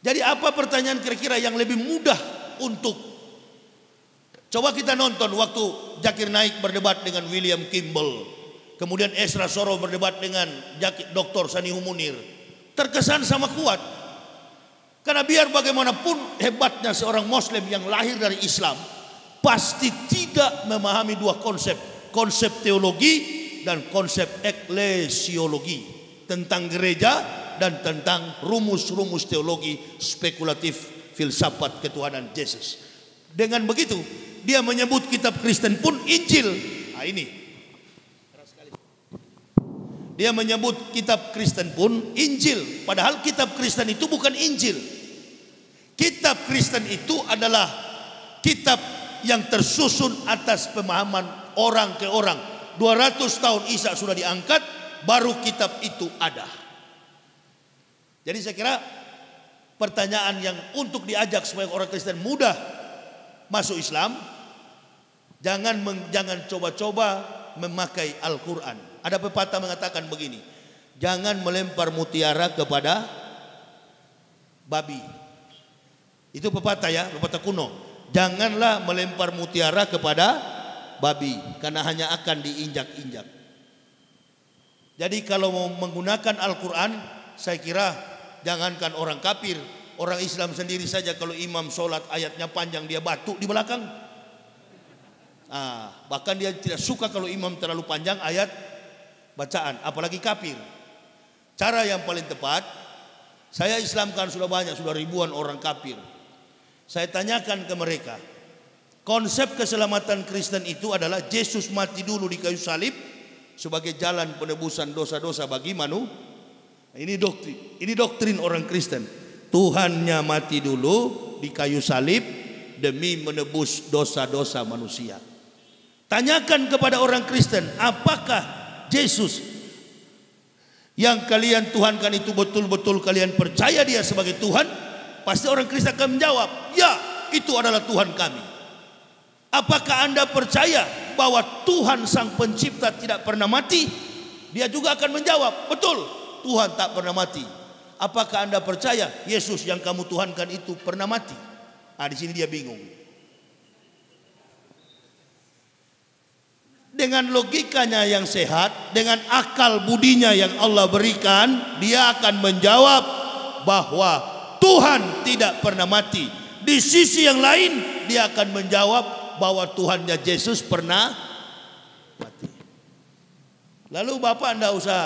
Jadi apa pertanyaan kira-kira yang lebih mudah untuk Coba kita nonton waktu Jakir Naik berdebat dengan William Kimball. Kemudian Esra Soro berdebat dengan Dr. Sani Munir. Terkesan sama kuat. Karena biar bagaimanapun hebatnya seorang muslim yang lahir dari Islam. Pasti tidak memahami dua konsep. Konsep teologi dan konsep eklesiologi. Tentang gereja dan tentang rumus-rumus teologi spekulatif filsafat ketuhanan Yesus. Dengan begitu, dia menyebut kitab Kristen pun Injil. Nah ini. Dia menyebut kitab Kristen pun Injil. Padahal kitab Kristen itu bukan Injil. Kitab Kristen itu adalah kitab yang tersusun atas pemahaman orang ke orang. 200 tahun Isa sudah diangkat, baru kitab itu ada. Jadi saya kira pertanyaan yang untuk diajak supaya orang Kristen mudah masuk Islam, jangan meng- jangan coba-coba memakai Al-Qur'an. Ada pepatah mengatakan begini, jangan melempar mutiara kepada babi. Itu pepatah ya, pepatah kuno. Janganlah melempar mutiara kepada babi karena hanya akan diinjak-injak. Jadi kalau mau menggunakan Al-Quran, saya kira jangankan orang kafir, orang Islam sendiri saja kalau imam sholat ayatnya panjang dia batuk di belakang. Ah, bahkan dia tidak suka kalau imam terlalu panjang ayat bacaan, apalagi kafir. Cara yang paling tepat, saya Islamkan sudah banyak, sudah ribuan orang kafir. Saya tanyakan ke mereka, konsep keselamatan Kristen itu adalah Yesus mati dulu di kayu salib sebagai jalan penebusan dosa-dosa bagi manusia. Ini doktrin, ini doktrin orang Kristen. Tuhannya mati dulu di kayu salib demi menebus dosa-dosa manusia. Tanyakan kepada orang Kristen, apakah Yesus yang kalian tuhankan itu betul-betul kalian percaya dia sebagai Tuhan? Pasti orang Kristen akan menjawab, ya itu adalah Tuhan kami. Apakah anda percaya bahwa Tuhan sang pencipta tidak pernah mati? Dia juga akan menjawab, betul Tuhan tak pernah mati. Apakah anda percaya Yesus yang kamu tuhankan itu pernah mati? Nah di sini dia bingung. Dengan logikanya yang sehat, dengan akal budinya yang Allah berikan, dia akan menjawab bahwa Tuhan tidak pernah mati. Di sisi yang lain, dia akan menjawab bahwa Tuhannya Yesus pernah mati. Lalu Bapak tidak usah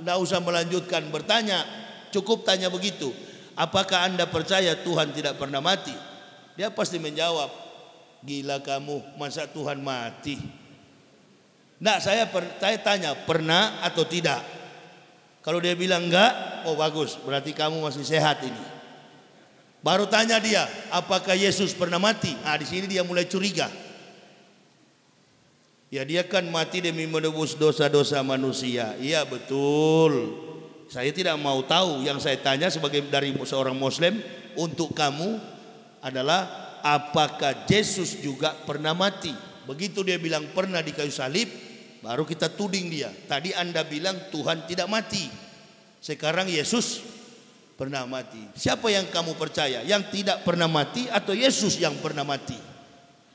tidak usah melanjutkan bertanya, cukup tanya begitu. Apakah Anda percaya Tuhan tidak pernah mati? Dia pasti menjawab, gila kamu, masa Tuhan mati? Nah, saya per, saya tanya pernah atau tidak? Kalau dia bilang enggak, oh bagus, berarti kamu masih sehat ini. Baru tanya dia, apakah Yesus pernah mati? Ah, di sini dia mulai curiga. Ya dia kan mati demi menebus dosa-dosa manusia. Iya betul. Saya tidak mau tahu. Yang saya tanya sebagai dari seorang Muslim untuk kamu adalah apakah Yesus juga pernah mati? Begitu dia bilang pernah di kayu salib, baru kita tuding dia. Tadi Anda bilang Tuhan tidak mati. Sekarang Yesus pernah mati. Siapa yang kamu percaya? Yang tidak pernah mati atau Yesus yang pernah mati?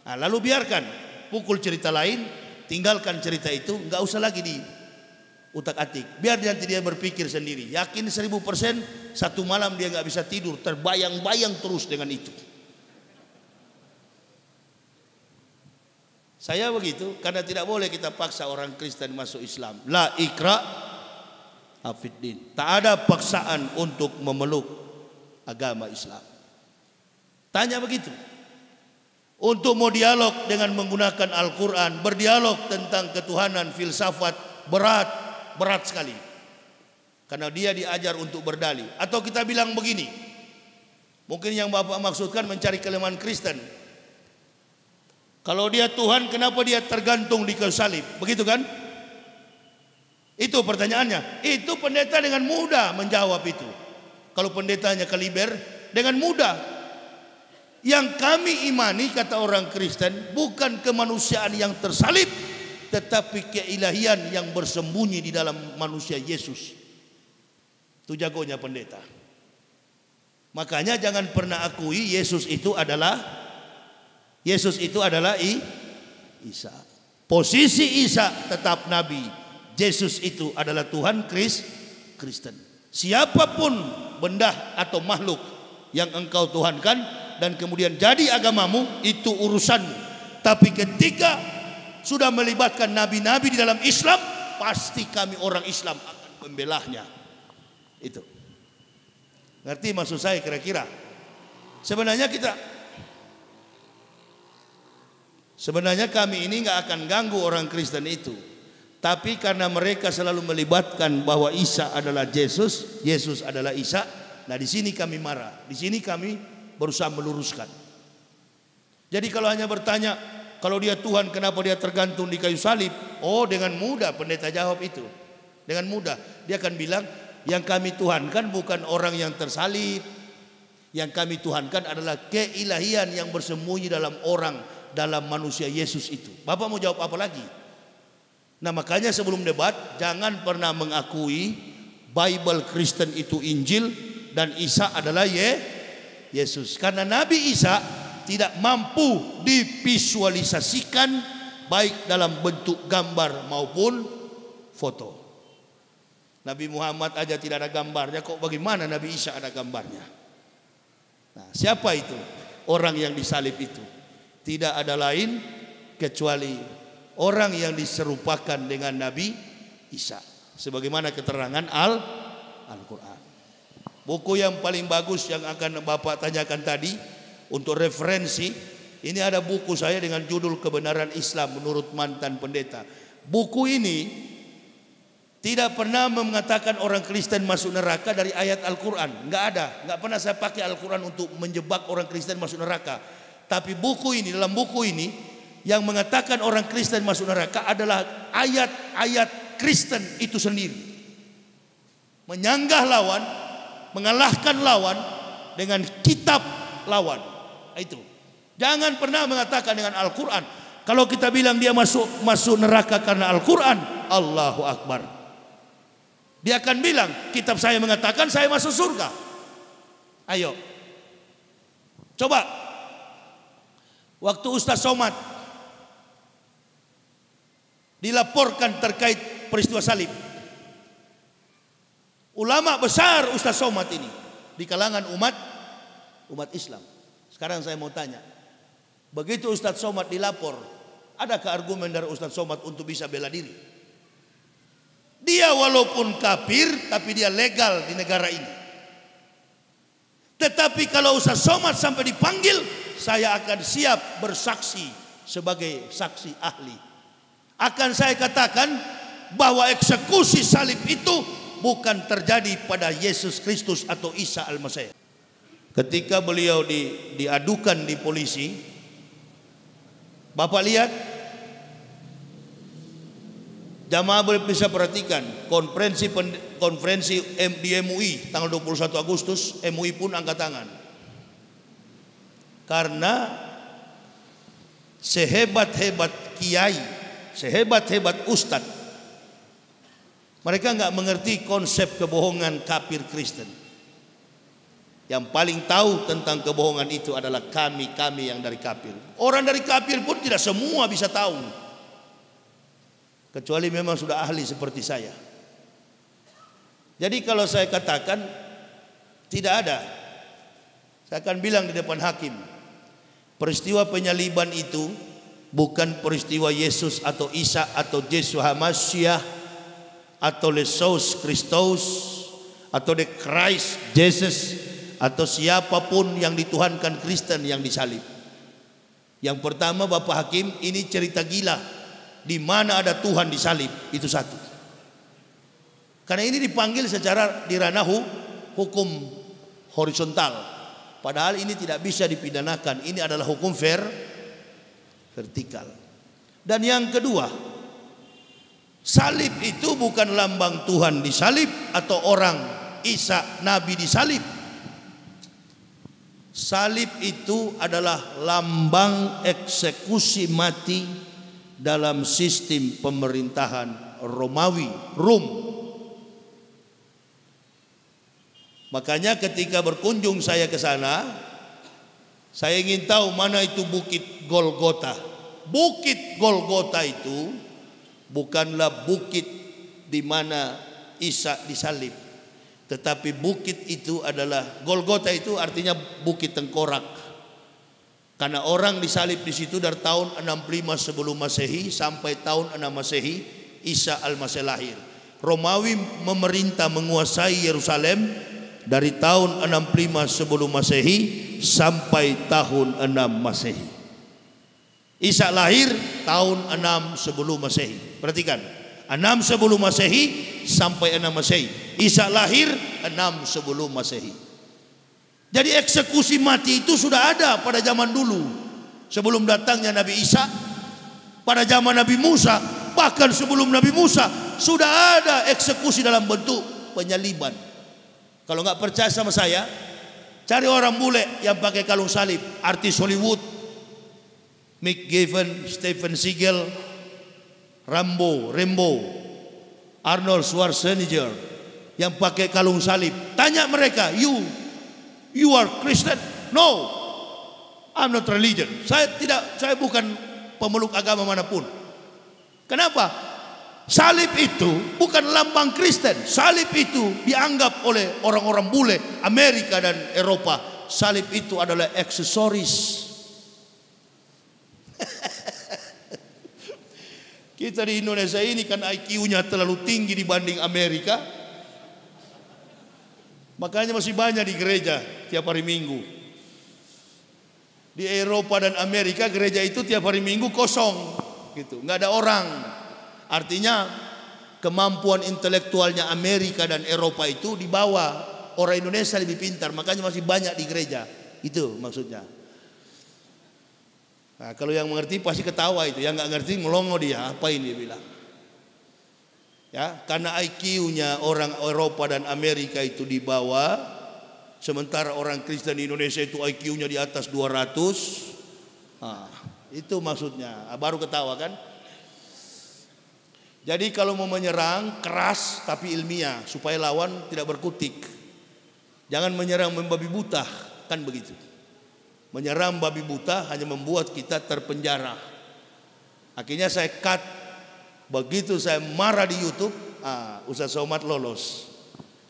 Nah, lalu biarkan pukul cerita lain tinggalkan cerita itu nggak usah lagi di utak atik biar nanti dia berpikir sendiri yakin seribu persen satu malam dia nggak bisa tidur terbayang-bayang terus dengan itu saya begitu karena tidak boleh kita paksa orang Kristen masuk Islam la ikra afiddin tak ada paksaan untuk memeluk agama Islam tanya begitu untuk mau dialog dengan menggunakan Al-Quran, berdialog tentang ketuhanan, filsafat, berat, berat sekali. Karena dia diajar untuk berdalih. Atau kita bilang begini, mungkin yang Bapak maksudkan mencari kelemahan Kristen. Kalau dia Tuhan, kenapa dia tergantung di kayu salib? Begitu kan? Itu pertanyaannya. Itu pendeta dengan mudah menjawab itu. Kalau pendetanya kaliber, dengan mudah yang kami imani kata orang Kristen bukan kemanusiaan yang tersalib tetapi keilahian yang bersembunyi di dalam manusia Yesus. Itu jagonya pendeta. Makanya jangan pernah akui Yesus itu adalah Yesus itu adalah I, Isa. Posisi Isa tetap nabi. Yesus itu adalah Tuhan Kris, Kristen. Siapa pun benda atau makhluk yang engkau tuhankan dan kemudian jadi agamamu itu urusanmu. Tapi ketika sudah melibatkan nabi-nabi di dalam Islam, pasti kami orang Islam akan membelahnya. Itu. Ngerti maksud saya kira-kira? Sebenarnya kita Sebenarnya kami ini nggak akan ganggu orang Kristen itu. Tapi karena mereka selalu melibatkan bahwa Isa adalah Yesus, Yesus adalah Isa, nah di sini kami marah. Di sini kami berusaha meluruskan. Jadi kalau hanya bertanya, kalau dia Tuhan kenapa dia tergantung di kayu salib? Oh dengan mudah pendeta jawab itu. Dengan mudah. Dia akan bilang, yang kami Tuhankan bukan orang yang tersalib. Yang kami Tuhankan adalah keilahian yang bersembunyi dalam orang, dalam manusia Yesus itu. Bapak mau jawab apa lagi? Nah makanya sebelum debat, jangan pernah mengakui Bible Kristen itu Injil dan Isa adalah Ye Yesus. Karena Nabi Isa tidak mampu divisualisasikan baik dalam bentuk gambar maupun foto. Nabi Muhammad aja tidak ada gambarnya, kok bagaimana Nabi Isa ada gambarnya? Nah, siapa itu? Orang yang disalib itu. Tidak ada lain kecuali orang yang diserupakan dengan Nabi Isa. Sebagaimana keterangan Al Al-Qur'an. Buku yang paling bagus yang akan Bapak tanyakan tadi untuk referensi, ini ada buku saya dengan judul Kebenaran Islam menurut mantan pendeta. Buku ini tidak pernah mengatakan orang Kristen masuk neraka dari ayat Al-Quran. Enggak ada. Enggak pernah saya pakai Al-Quran untuk menjebak orang Kristen masuk neraka. Tapi buku ini, dalam buku ini, yang mengatakan orang Kristen masuk neraka adalah ayat-ayat Kristen itu sendiri. Menyanggah lawan, mengalahkan lawan dengan kitab lawan. Itu. Jangan pernah mengatakan dengan Al-Quran. Kalau kita bilang dia masuk masuk neraka karena Al-Quran, Allahu Akbar. Dia akan bilang, kitab saya mengatakan saya masuk surga. Ayo. Coba. Waktu Ustaz Somad dilaporkan terkait peristiwa salib. Ulama besar Ustaz Somad ini di kalangan umat umat Islam. Sekarang saya mau tanya, begitu Ustaz Somad dilapor, adakah argumen dari Ustaz Somad untuk bisa bela diri? Dia walaupun kafir tapi dia legal di negara ini. Tetapi kalau Ustaz Somad sampai dipanggil, saya akan siap bersaksi sebagai saksi ahli. Akan saya katakan bahwa eksekusi salib itu bukan terjadi pada Yesus Kristus atau Isa Al-Masih. Ketika beliau di, diadukan di polisi, Bapak lihat Jamaah boleh bisa perhatikan konferensi konferensi di MUI tanggal 21 Agustus MUI pun angkat tangan. Karena sehebat-hebat kiai, sehebat-hebat ustadz, mereka nggak mengerti konsep kebohongan kafir Kristen. Yang paling tahu tentang kebohongan itu adalah kami-kami yang dari kafir. Orang dari kafir pun tidak semua bisa tahu. Kecuali memang sudah ahli seperti saya. Jadi kalau saya katakan tidak ada. Saya akan bilang di depan hakim. Peristiwa penyaliban itu bukan peristiwa Yesus atau Isa atau Yesus Hamasyah atau Yesus Kristus atau the Christ Jesus atau siapa pun yang dituhankan Kristen yang disalib. Yang pertama Bapak Hakim ini cerita gila di mana ada Tuhan disalib itu satu. Karena ini dipanggil secara di ranah hukum horizontal. Padahal ini tidak bisa dipidanakan. Ini adalah hukum fair vertikal. Dan yang kedua, salib itu bukan lambang Tuhan disalib atau orang Isa nabi disalib. Salib itu adalah lambang eksekusi mati dalam sistem pemerintahan Romawi, Rum. Makanya ketika berkunjung saya ke sana, saya ingin tahu mana itu bukit Golgota. Bukit Golgota itu bukanlah bukit di mana Isa disalib. Tetapi bukit itu adalah Golgota itu artinya bukit tengkorak. Karena orang disalib di situ dari tahun 65 sebelum Masehi sampai tahun 6 Masehi Isa al-Masih lahir. Romawi memerintah menguasai Yerusalem dari tahun 65 sebelum Masehi sampai tahun 6 Masehi. Isa lahir tahun 6 sebelum Masehi. Perhatikan, 6 sebelum Masehi sampai 6 Masehi. Isa lahir 6 sebelum Masehi. Jadi eksekusi mati itu sudah ada pada zaman dulu. Sebelum datangnya Nabi Isa, pada zaman Nabi Musa, bahkan sebelum Nabi Musa sudah ada eksekusi dalam bentuk penyaliban. Kalau nggak percaya sama saya, cari orang bule yang pakai kalung salib, artis Hollywood, Mick Gavin, Stephen Seagal, Rambo, Rambo, Arnold Schwarzenegger yang pakai kalung salib. Tanya mereka, you, you are Christian? No, I'm not religion. Saya tidak, saya bukan pemeluk agama mana pun. Kenapa? Salib itu bukan lambang Kristen. Salib itu dianggap oleh orang-orang bule Amerika dan Eropa. Salib itu adalah aksesoris. Kita di Indonesia ini kan IQ-nya terlalu tinggi dibanding Amerika. Makanya masih banyak di gereja tiap hari Minggu. Di Eropa dan Amerika gereja itu tiap hari Minggu kosong gitu, nggak ada orang. Artinya kemampuan intelektualnya Amerika dan Eropa itu dibawa orang Indonesia lebih pintar, makanya masih banyak di gereja. Itu maksudnya. Nah, kalau yang mengerti pasti ketawa itu, yang nggak ngerti melongo dia, apa ini dia bilang. Ya, karena IQ-nya orang Eropa dan Amerika itu di bawah, sementara orang Kristen di Indonesia itu IQ-nya di atas 200. Nah, itu maksudnya. Baru ketawa kan? Jadi kalau mau menyerang keras tapi ilmiah supaya lawan tidak berkutik. Jangan menyerang membabi buta, kan begitu. Menyerang babi buta hanya membuat kita terpenjara. Akhirnya saya cut. Begitu saya marah di YouTube, ah, Ustaz Somad lolos.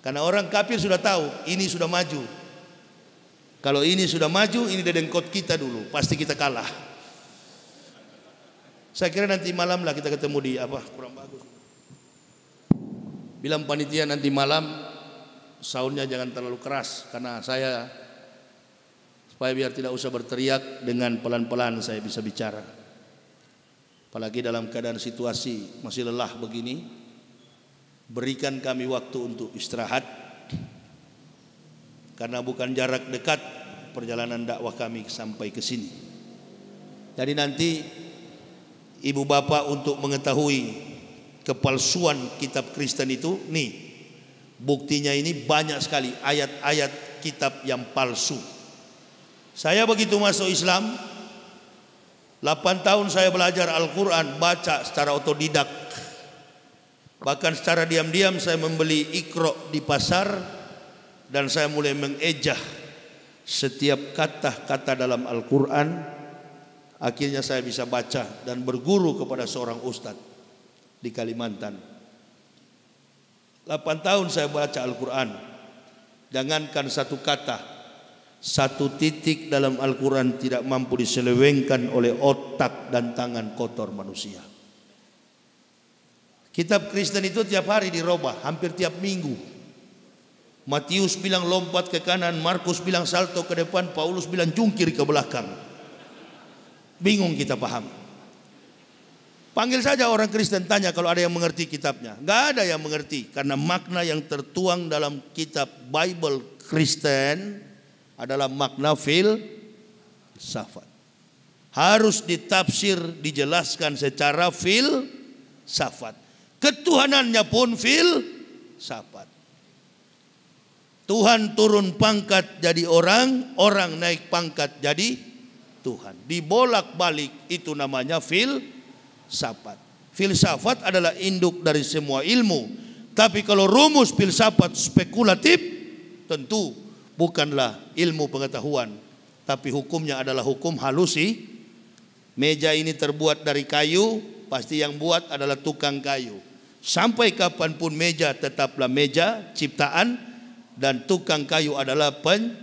Karena orang kafir sudah tahu ini sudah maju. Kalau ini sudah maju, ini dedengkot kita dulu, pasti kita kalah. Saya kira nanti malam lah kita ketemu di apa kurang. Bilang panitia nanti malam soundnya jangan terlalu keras karena saya supaya biar tidak usah berteriak dengan pelan-pelan saya bisa bicara. Apalagi dalam keadaan situasi masih lelah begini, berikan kami waktu untuk istirahat karena bukan jarak dekat perjalanan dakwah kami sampai ke sini. Jadi nanti ibu bapak untuk mengetahui kepalsuan kitab Kristen itu nih buktinya ini banyak sekali ayat-ayat kitab yang palsu. Saya begitu masuk Islam 8 tahun saya belajar Al-Quran baca secara otodidak. Bahkan secara diam-diam saya membeli ikro di pasar dan saya mulai mengejah setiap kata-kata dalam Al-Quran. Akhirnya saya bisa baca dan berguru kepada seorang ustadz di Kalimantan. 8 tahun saya baca Al-Quran. Jangankan satu kata, satu titik dalam Al-Quran tidak mampu diselewengkan oleh otak dan tangan kotor manusia. Kitab Kristen itu tiap hari dirubah, hampir tiap minggu. Matius bilang lompat ke kanan, Markus bilang salto ke depan, Paulus bilang jungkir ke belakang. Bingung kita paham. Panggil saja orang Kristen tanya kalau ada yang mengerti kitabnya. Gak ada yang mengerti karena makna yang tertuang dalam kitab Bible Kristen adalah makna fil safat. Harus ditafsir, dijelaskan secara fil safat. Ketuhanannya pun fil safat. Tuhan turun pangkat jadi orang, orang naik pangkat jadi Tuhan. Dibolak-balik itu namanya fil filsafat. Filsafat adalah induk dari semua ilmu. Tapi kalau rumus filsafat spekulatif tentu bukanlah ilmu pengetahuan. Tapi hukumnya adalah hukum halusi. Meja ini terbuat dari kayu, pasti yang buat adalah tukang kayu. Sampai kapan pun meja tetaplah meja ciptaan dan tukang kayu adalah pen,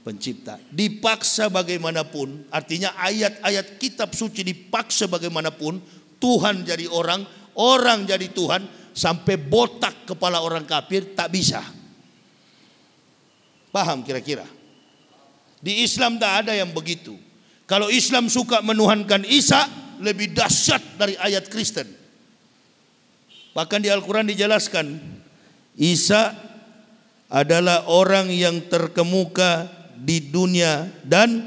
pencipta. Dipaksa bagaimanapun, artinya ayat-ayat kitab suci dipaksa bagaimanapun Tuhan jadi orang, orang jadi Tuhan, sampai botak kepala orang kafir tak bisa. Paham kira-kira? Di Islam tak ada yang begitu. Kalau Islam suka menuhankan Isa, lebih dahsyat dari ayat Kristen. Bahkan di Al-Quran dijelaskan, Isa adalah orang yang terkemuka di dunia dan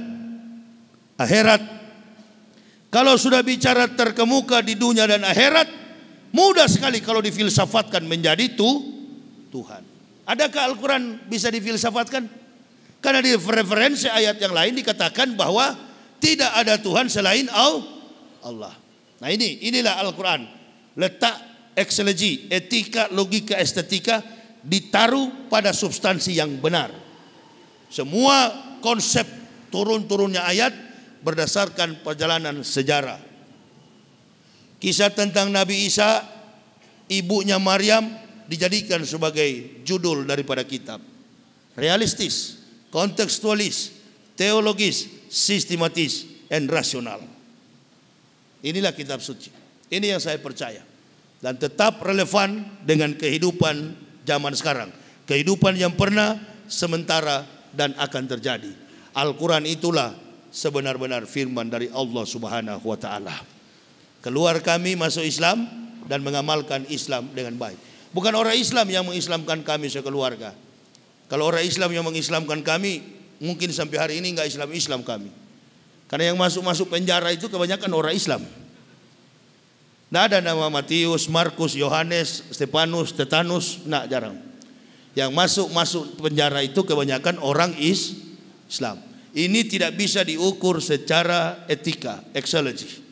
akhirat kalau sudah bicara terkemuka di dunia dan akhirat, mudah sekali kalau difilsafatkan menjadi tu, Tuhan. Adakah Al-Quran bisa difilsafatkan? Karena di referensi ayat yang lain dikatakan bahwa tidak ada Tuhan selain Allah. Nah ini, inilah Al-Quran. Letak eksologi, etika, logika, estetika ditaruh pada substansi yang benar. Semua konsep turun-turunnya ayat berdasarkan perjalanan sejarah. Kisah tentang Nabi Isa, ibunya Maryam dijadikan sebagai judul daripada kitab. Realistis, kontekstualis, teologis, sistematis, dan rasional. Inilah kitab suci. Ini yang saya percaya. Dan tetap relevan dengan kehidupan zaman sekarang. Kehidupan yang pernah, sementara, dan akan terjadi. Al-Quran itulah sebenar-benar firman dari Allah Subhanahu wa taala. Keluar kami masuk Islam dan mengamalkan Islam dengan baik. Bukan orang Islam yang mengislamkan kami sekeluarga. Kalau orang Islam yang mengislamkan kami, mungkin sampai hari ini enggak Islam-Islam kami. Karena yang masuk-masuk penjara itu kebanyakan orang Islam. Tidak ada nama Matius, Markus, Yohanes, Stefanus, Tetanus, nak jarang. Yang masuk-masuk penjara itu kebanyakan orang is Islam. Ini tidak bisa diukur secara etika, exology.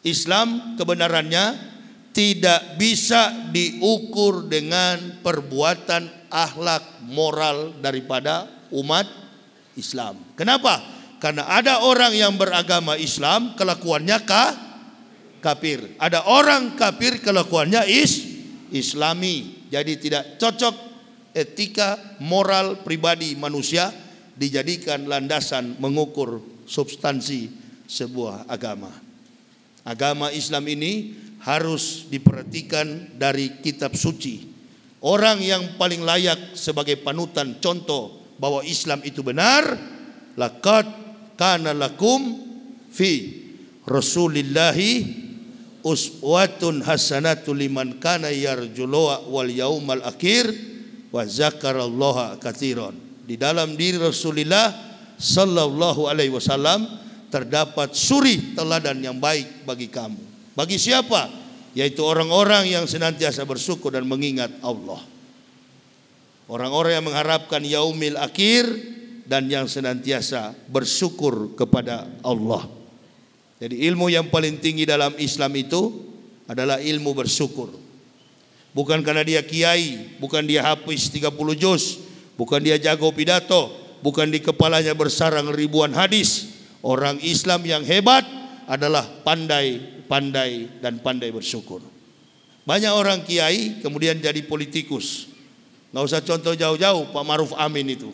Islam kebenarannya tidak bisa diukur dengan perbuatan akhlak moral daripada umat Islam. Kenapa? Karena ada orang yang beragama Islam kelakuannya kah? kafir. Ada orang kafir kelakuannya is Islami. Jadi tidak cocok etika moral pribadi manusia dijadikan landasan mengukur substansi sebuah agama. Agama Islam ini harus diperhatikan dari kitab suci. Orang yang paling layak sebagai panutan contoh bahwa Islam itu benar, laqad kana lakum fi Rasulillahi uswatun hasanatu liman kana yarjulua wal yaumal akhir wa zakarallaha katsiran di dalam diri Rasulullah sallallahu alaihi wasallam terdapat suri teladan yang baik bagi kamu. Bagi siapa? yaitu orang-orang yang senantiasa bersyukur dan mengingat Allah. Orang-orang yang mengharapkan yaumil akhir dan yang senantiasa bersyukur kepada Allah. Jadi ilmu yang paling tinggi dalam Islam itu adalah ilmu bersyukur. Bukan karena dia kiai, bukan dia hafiz 30 juz, bukan dia jago pidato, bukan di kepalanya bersarang ribuan hadis. Orang Islam yang hebat adalah pandai, pandai dan pandai bersyukur. Banyak orang kiai kemudian jadi politikus. Nggak usah contoh jauh-jauh Pak Maruf Amin itu.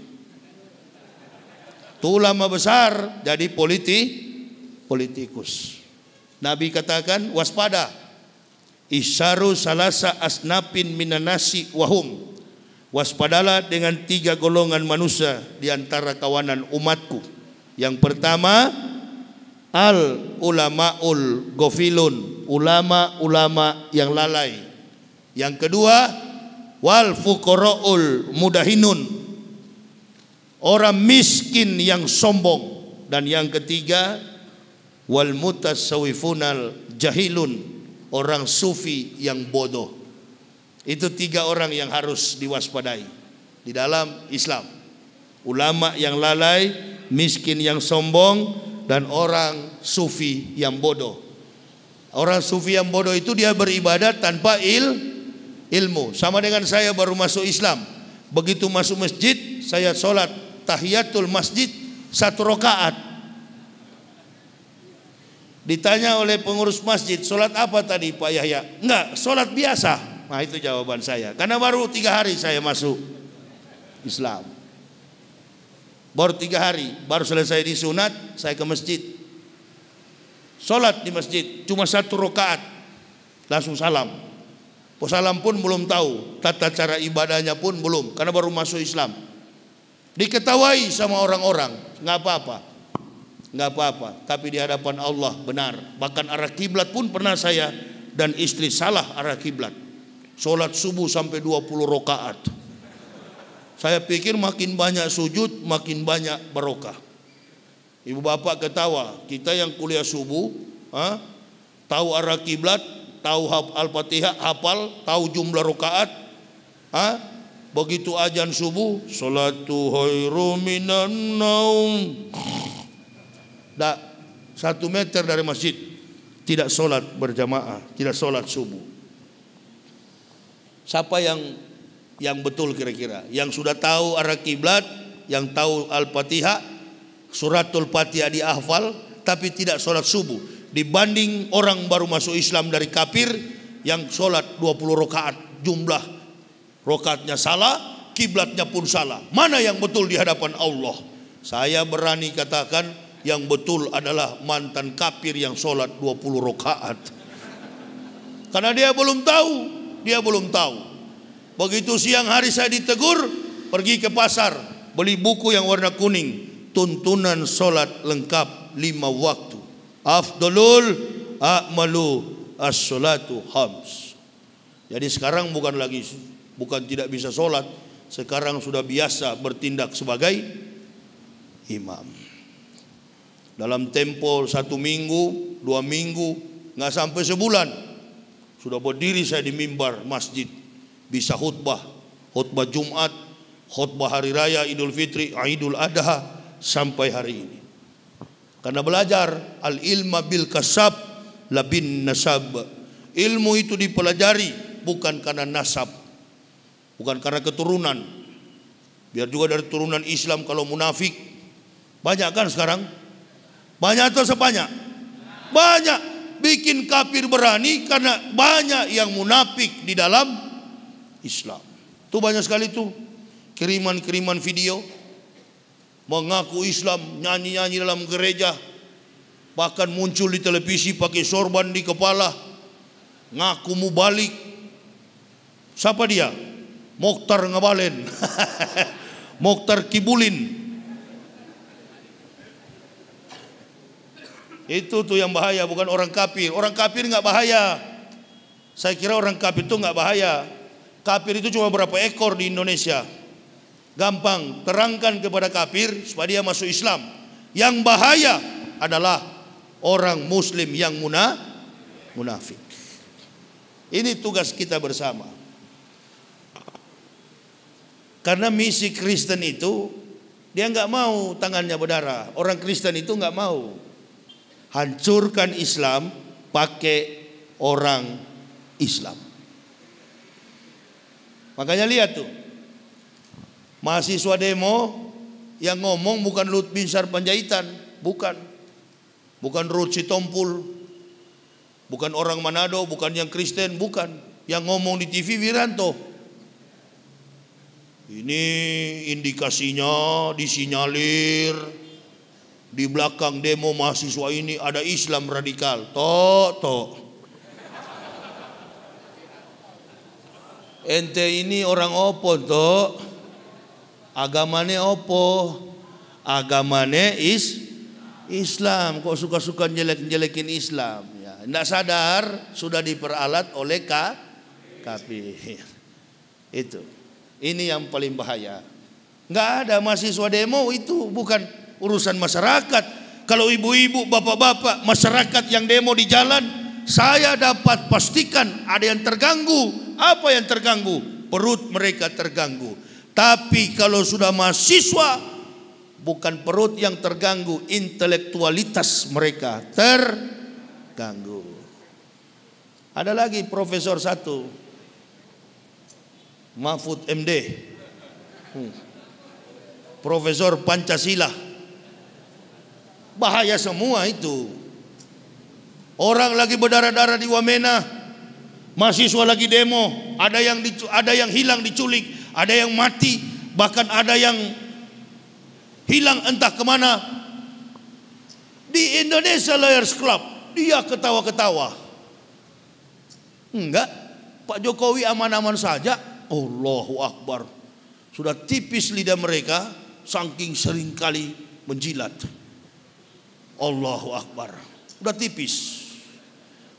Itu ulama besar jadi politi politikus. Nabi katakan waspada. Isyaru salasa asnapin minanasi wahum. Waspadalah dengan tiga golongan manusia di antara kawanan umatku. Yang pertama al ulamaul gofilun, ulama-ulama yang lalai. Yang kedua wal fuqaraul mudahinun, orang miskin yang sombong dan yang ketiga wal mutasawwifunal jahilun orang sufi yang bodoh itu tiga orang yang harus diwaspadai di dalam Islam ulama yang lalai miskin yang sombong dan orang sufi yang bodoh orang sufi yang bodoh itu dia beribadat tanpa il ilmu sama dengan saya baru masuk Islam begitu masuk masjid saya sholat tahiyatul masjid satu rakaat. Ditanya oleh pengurus masjid, sholat apa tadi Pak Yahya? Enggak, sholat biasa. Nah itu jawaban saya. Karena baru tiga hari saya masuk Islam. Baru tiga hari, baru selesai disunat, saya ke masjid. Sholat di masjid, cuma satu rakaat, langsung salam. Salam pun belum tahu, tata cara ibadahnya pun belum, karena baru masuk Islam. Diketawai sama orang-orang, nggak apa-apa. Nggak apa-apa, tapi di hadapan Allah benar. Bahkan arah kiblat pun pernah saya dan istri salah arah kiblat. Sholat subuh sampai 20 rakaat. Saya pikir makin banyak sujud, makin banyak barokah. Ibu bapak ketawa, kita yang kuliah subuh, ha, tahu arah kiblat, tahu al-fatihah, hafal, tahu jumlah rakaat, ha, Begitu ajan subuh, salatu khairu minan naum. Tak satu meter dari masjid tidak solat berjamaah, tidak solat subuh. Siapa yang yang betul kira-kira? Yang sudah tahu arah kiblat, yang tahu al-fatihah, suratul fatihah dihafal, tapi tidak solat subuh. Dibanding orang baru masuk Islam dari kafir yang solat 20 rakaat jumlah Rokatnya salah, kiblatnya pun salah. Mana yang betul di hadapan Allah? Saya berani katakan yang betul adalah mantan kafir yang sholat 20 rokaat. Karena dia belum tahu, dia belum tahu. Begitu siang hari saya ditegur, pergi ke pasar, beli buku yang warna kuning, tuntunan sholat lengkap lima waktu. Afdolul a'malu as-salatu hams. Jadi sekarang bukan lagi bukan tidak bisa sholat, sekarang sudah biasa bertindak sebagai imam. Dalam tempo satu minggu, dua minggu, nggak sampai sebulan, sudah berdiri saya di mimbar masjid, bisa khutbah, khutbah Jumat, khutbah hari raya Idul Fitri, Idul Adha sampai hari ini. Karena belajar al ilma bil kasab labin nasab. Ilmu itu dipelajari bukan karena nasab, bukan karena keturunan. Biar juga dari turunan Islam kalau munafik banyak kan sekarang? Banyak atau sebanyak? Banyak. Bikin kafir berani karena banyak yang munafik di dalam Islam. Itu banyak sekali tuh kiriman-kiriman video mengaku Islam, nyanyi-nyanyi dalam gereja, bahkan muncul di televisi pakai sorban di kepala, ngaku mau balik. Siapa dia? Mokhtar Ngabalen Mokhtar Kibulin itu tuh yang bahaya bukan orang kafir. Orang kafir nggak bahaya. Saya kira orang kafir itu nggak bahaya. Kafir itu cuma berapa ekor di Indonesia. Gampang terangkan kepada kafir supaya dia masuk Islam. Yang bahaya adalah orang muslim yang munafik. Ini tugas kita bersama. Karena misi Kristen itu dia nggak mau tangannya berdarah. Orang Kristen itu nggak mau hancurkan Islam pakai orang Islam. Makanya lihat tuh, mahasiswa demo yang ngomong bukan Lut Binsar Panjaitan, bukan, bukan Ruth Sitompul, bukan orang Manado, bukan yang Kristen, bukan, yang ngomong di TV Wiranto. Ini indikasinya disinyalir di belakang demo mahasiswa ini ada Islam radikal. Tok, tok. Ente ini orang opo, tok. Agamane opo? Agamane is Islam. Kok suka-suka jelek-jelekin Islam? Ya, tidak sadar sudah diperalat oleh ka kafir. Itu. Ini yang paling bahaya. Nggak ada mahasiswa demo itu bukan urusan masyarakat. Kalau ibu-ibu, bapak-bapak, masyarakat yang demo di jalan, saya dapat pastikan ada yang terganggu. Apa yang terganggu? Perut mereka terganggu. Tapi kalau sudah mahasiswa, bukan perut yang terganggu, intelektualitas mereka terganggu. Ada lagi profesor satu, Mahfud MD hmm. Profesor Pancasila Bahaya semua itu Orang lagi berdarah-darah di Wamena Mahasiswa lagi demo Ada yang ada yang hilang diculik Ada yang mati Bahkan ada yang Hilang entah ke mana Di Indonesia Lawyers Club Dia ketawa-ketawa Enggak Pak Jokowi aman-aman saja Allahu Akbar. Sudah tipis lidah mereka saking sering kali menjilat. Allahu Akbar. Sudah tipis.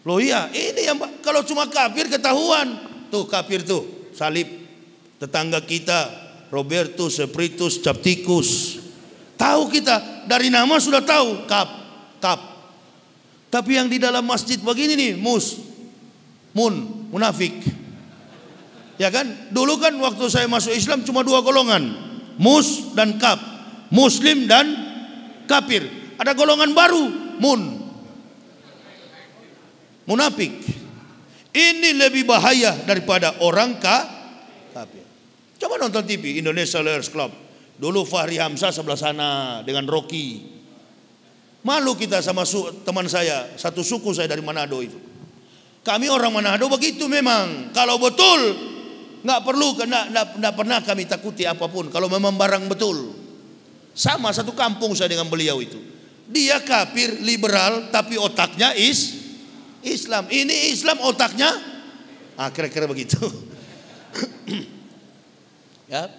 Loh iya, ini yang kalau cuma kafir ketahuan. Tuh kafir tuh, salib. Tetangga kita, Roberto Spiritus Capticus. Tahu kita, dari nama sudah tahu, kap, kap. Tapi yang di dalam masjid begini nih, mus, mun, munafik. Ya kan? Dulu kan waktu saya masuk Islam cuma dua golongan. Mus dan kap. Muslim dan kafir. Ada golongan baru, mun. Munafik. Ini lebih bahaya daripada orang ka kafir. Coba nonton TV Indonesia Lawyers Club. Dulu Fahri Hamzah sebelah sana dengan Rocky. Malu kita sama teman saya, satu suku saya dari Manado itu. Kami orang Manado begitu memang. Kalau betul nggak perlu nggak pernah kami takuti apa pun kalau memang barang betul. Sama satu kampung saya dengan beliau itu. Dia kafir liberal tapi otaknya is Islam. Ini Islam otaknya ah kira-kira begitu. ya.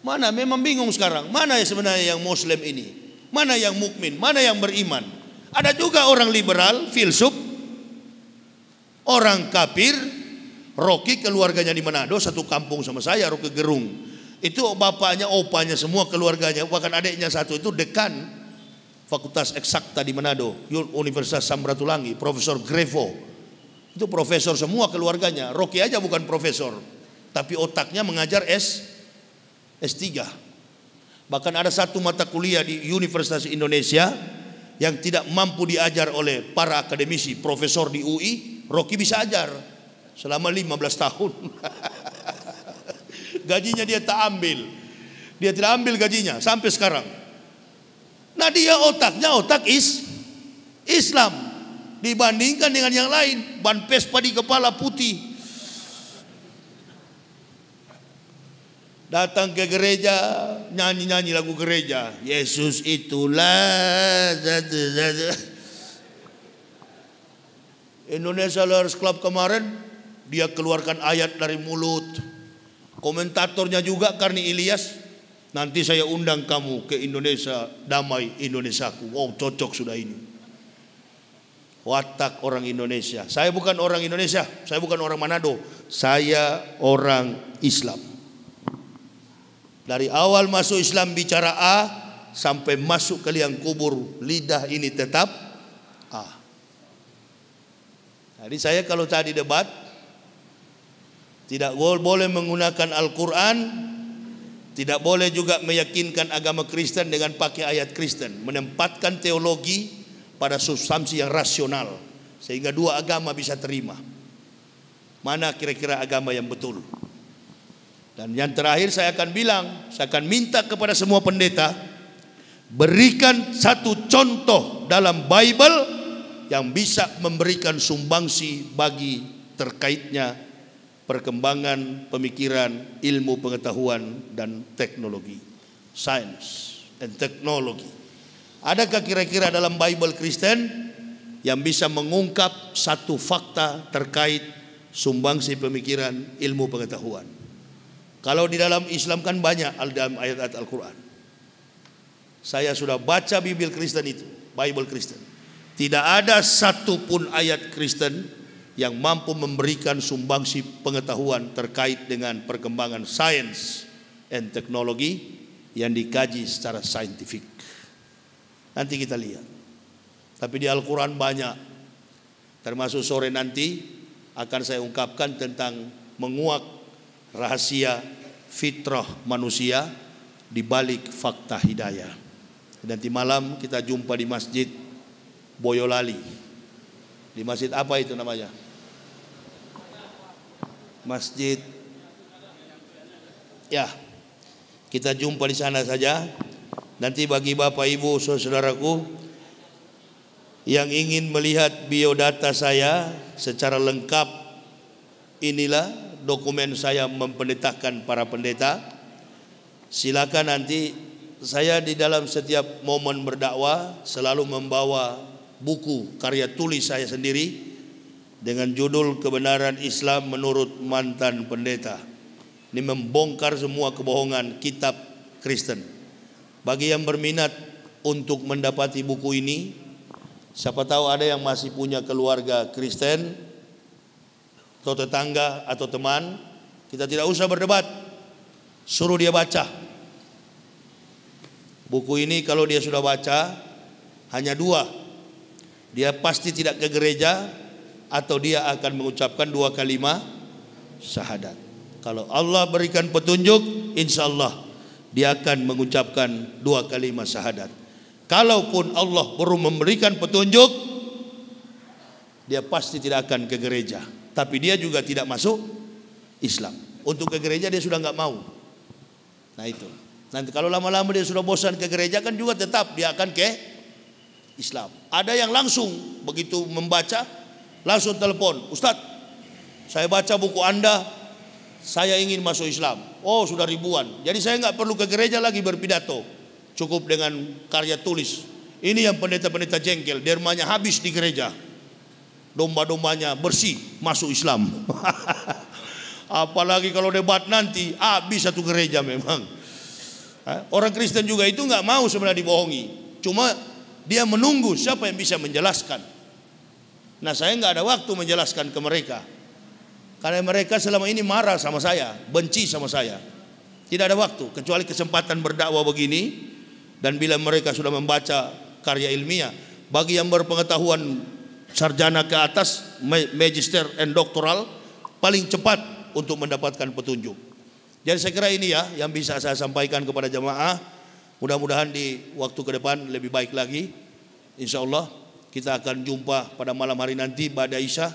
Mana memang bingung sekarang. Mana yang sebenarnya yang muslim ini? Mana yang mukmin? Mana yang beriman? Ada juga orang liberal, filsuf, orang kafir, Rocky keluarganya di Manado satu kampung sama saya Rocky Gerung. Itu bapaknya, opanya semua keluarganya, bahkan adiknya satu itu dekan Fakultas Eksakta di Manado, Universitas Samratulangi, Profesor Grevo. Itu profesor semua keluarganya. Rocky aja bukan profesor, tapi otaknya mengajar S S3. Bahkan ada satu mata kuliah di Universitas Indonesia yang tidak mampu diajar oleh para akademisi, profesor di UI, Rocky bisa ajar selama 15 tahun. gajinya dia tak ambil. Dia tidak ambil gajinya sampai sekarang. Nah dia otaknya otak is Islam dibandingkan dengan yang lain. Ban Vespa di kepala putih. Datang ke gereja nyanyi-nyanyi lagu gereja. Yesus itulah. Indonesia Lawyers Club kemarin dia keluarkan ayat dari mulut. Komentatornya juga Karni Ilyas. Nanti saya undang kamu ke Indonesia, damai Indonesiaku. Wow, cocok sudah ini. Watak orang Indonesia. Saya bukan orang Indonesia, saya bukan orang Manado. Saya orang Islam. Dari awal masuk Islam bicara A sampai masuk ke liang kubur lidah ini tetap A. Jadi saya kalau tadi debat Tidak boleh menggunakan Al-Quran Tidak boleh juga meyakinkan agama Kristen dengan pakai ayat Kristen. Menempatkan teologi pada substansi yang rasional Sehingga dua agama bisa terima. Mana kira-kira agama yang betul? Dan yang terakhir saya akan bilang Saya akan minta kepada semua pendeta Berikan satu contoh dalam Bible Yang bisa memberikan sumbangsi bagi terkaitnya perkembangan pemikiran, ilmu pengetahuan dan teknologi. Science and technology. Adakah kira-kira dalam Bible Kristen yang bisa mengungkap satu fakta terkait sumbangsi pemikiran, ilmu pengetahuan? Kalau di dalam Islam kan banyak dalam ayat-ayat Al-Quran. Saya sudah baca Bible Kristen itu, Bible Kristen. Tidak ada satupun ayat Kristen yang mampu memberikan sumbangsi pengetahuan terkait dengan perkembangan sains dan teknologi yang dikaji secara saintifik. Nanti kita lihat. Tapi di Al-Quran banyak. Termasuk sore nanti akan saya ungkapkan tentang menguak rahasia fitrah manusia di balik fakta hidayah. Nanti malam kita jumpa di Masjid Boyolali. Di masjid apa itu namanya? Masjid. Ya Kita jumpa di sana saja. Nanti bagi Bapak Ibu Saudaraku Yang ingin melihat biodata saya Secara lengkap Inilah dokumen saya mempendetakan para pendeta. Silakan nanti Saya di dalam setiap momen berdakwah Selalu membawa buku karya tulis saya sendiri dengan judul kebenaran Islam menurut mantan pendeta. Ini membongkar semua kebohongan kitab Kristen. Bagi yang berminat untuk mendapati buku ini, siapa tahu ada yang masih punya keluarga Kristen atau tetangga atau teman, kita tidak usah berdebat. Suruh dia baca. Buku ini kalau dia sudah baca hanya dua. Dia pasti tidak ke gereja, atau dia akan mengucapkan dua kalimat syahadat. Kalau Allah berikan petunjuk, insya Allah dia akan mengucapkan dua kalimat syahadat. Kalaupun Allah baru memberikan petunjuk, dia pasti tidak akan ke gereja. Tapi dia juga tidak masuk Islam. Untuk ke gereja dia sudah nggak mau. Nah itu. Nanti kalau lama-lama dia sudah bosan ke gereja kan juga tetap dia akan ke Islam. Ada yang langsung begitu membaca langsung telepon, Ustadz, saya baca buku Anda, saya ingin masuk Islam. Oh sudah ribuan. Jadi saya nggak perlu ke gereja lagi berpidato. Cukup dengan karya tulis. Ini yang pendeta-pendeta jengkel. Dermanya habis di gereja. Domba-dombanya bersih masuk Islam. Apalagi kalau debat nanti habis satu gereja memang. Orang Kristen juga itu nggak mau sebenarnya dibohongi. Cuma dia menunggu siapa yang bisa menjelaskan. Nah saya nggak ada waktu menjelaskan ke mereka. Karena mereka selama ini marah sama saya, benci sama saya. Tidak ada waktu, kecuali kesempatan berdakwah begini. Dan bila mereka sudah membaca karya ilmiah, bagi yang berpengetahuan sarjana ke atas, magister and doktoral, paling cepat untuk mendapatkan petunjuk. Jadi saya kira ini ya yang bisa saya sampaikan kepada jemaah. Mudah-mudahan di waktu ke depan lebih baik lagi. Insya Allah kita akan jumpa pada malam hari nanti pada Isya.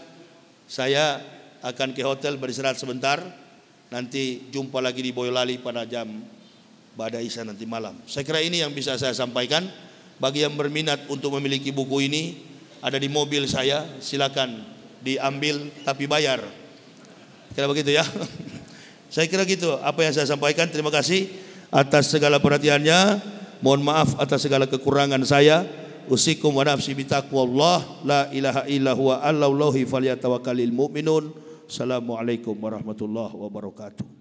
Saya akan ke hotel beristirahat sebentar. Nanti jumpa lagi di Boyolali pada jam pada Isya nanti malam. Saya kira ini yang bisa saya sampaikan. Bagi yang berminat untuk memiliki buku ini ada di mobil saya, silakan diambil tapi bayar. Kira begitu ya. saya kira gitu apa yang saya sampaikan. Terima kasih atas segala perhatiannya. Mohon maaf atas segala kekurangan saya. usikum wa nafsi bitaqwallah la ilaha illa huwa allahi falyatawakkalul mu'minun assalamualaikum warahmatullahi wabarakatuh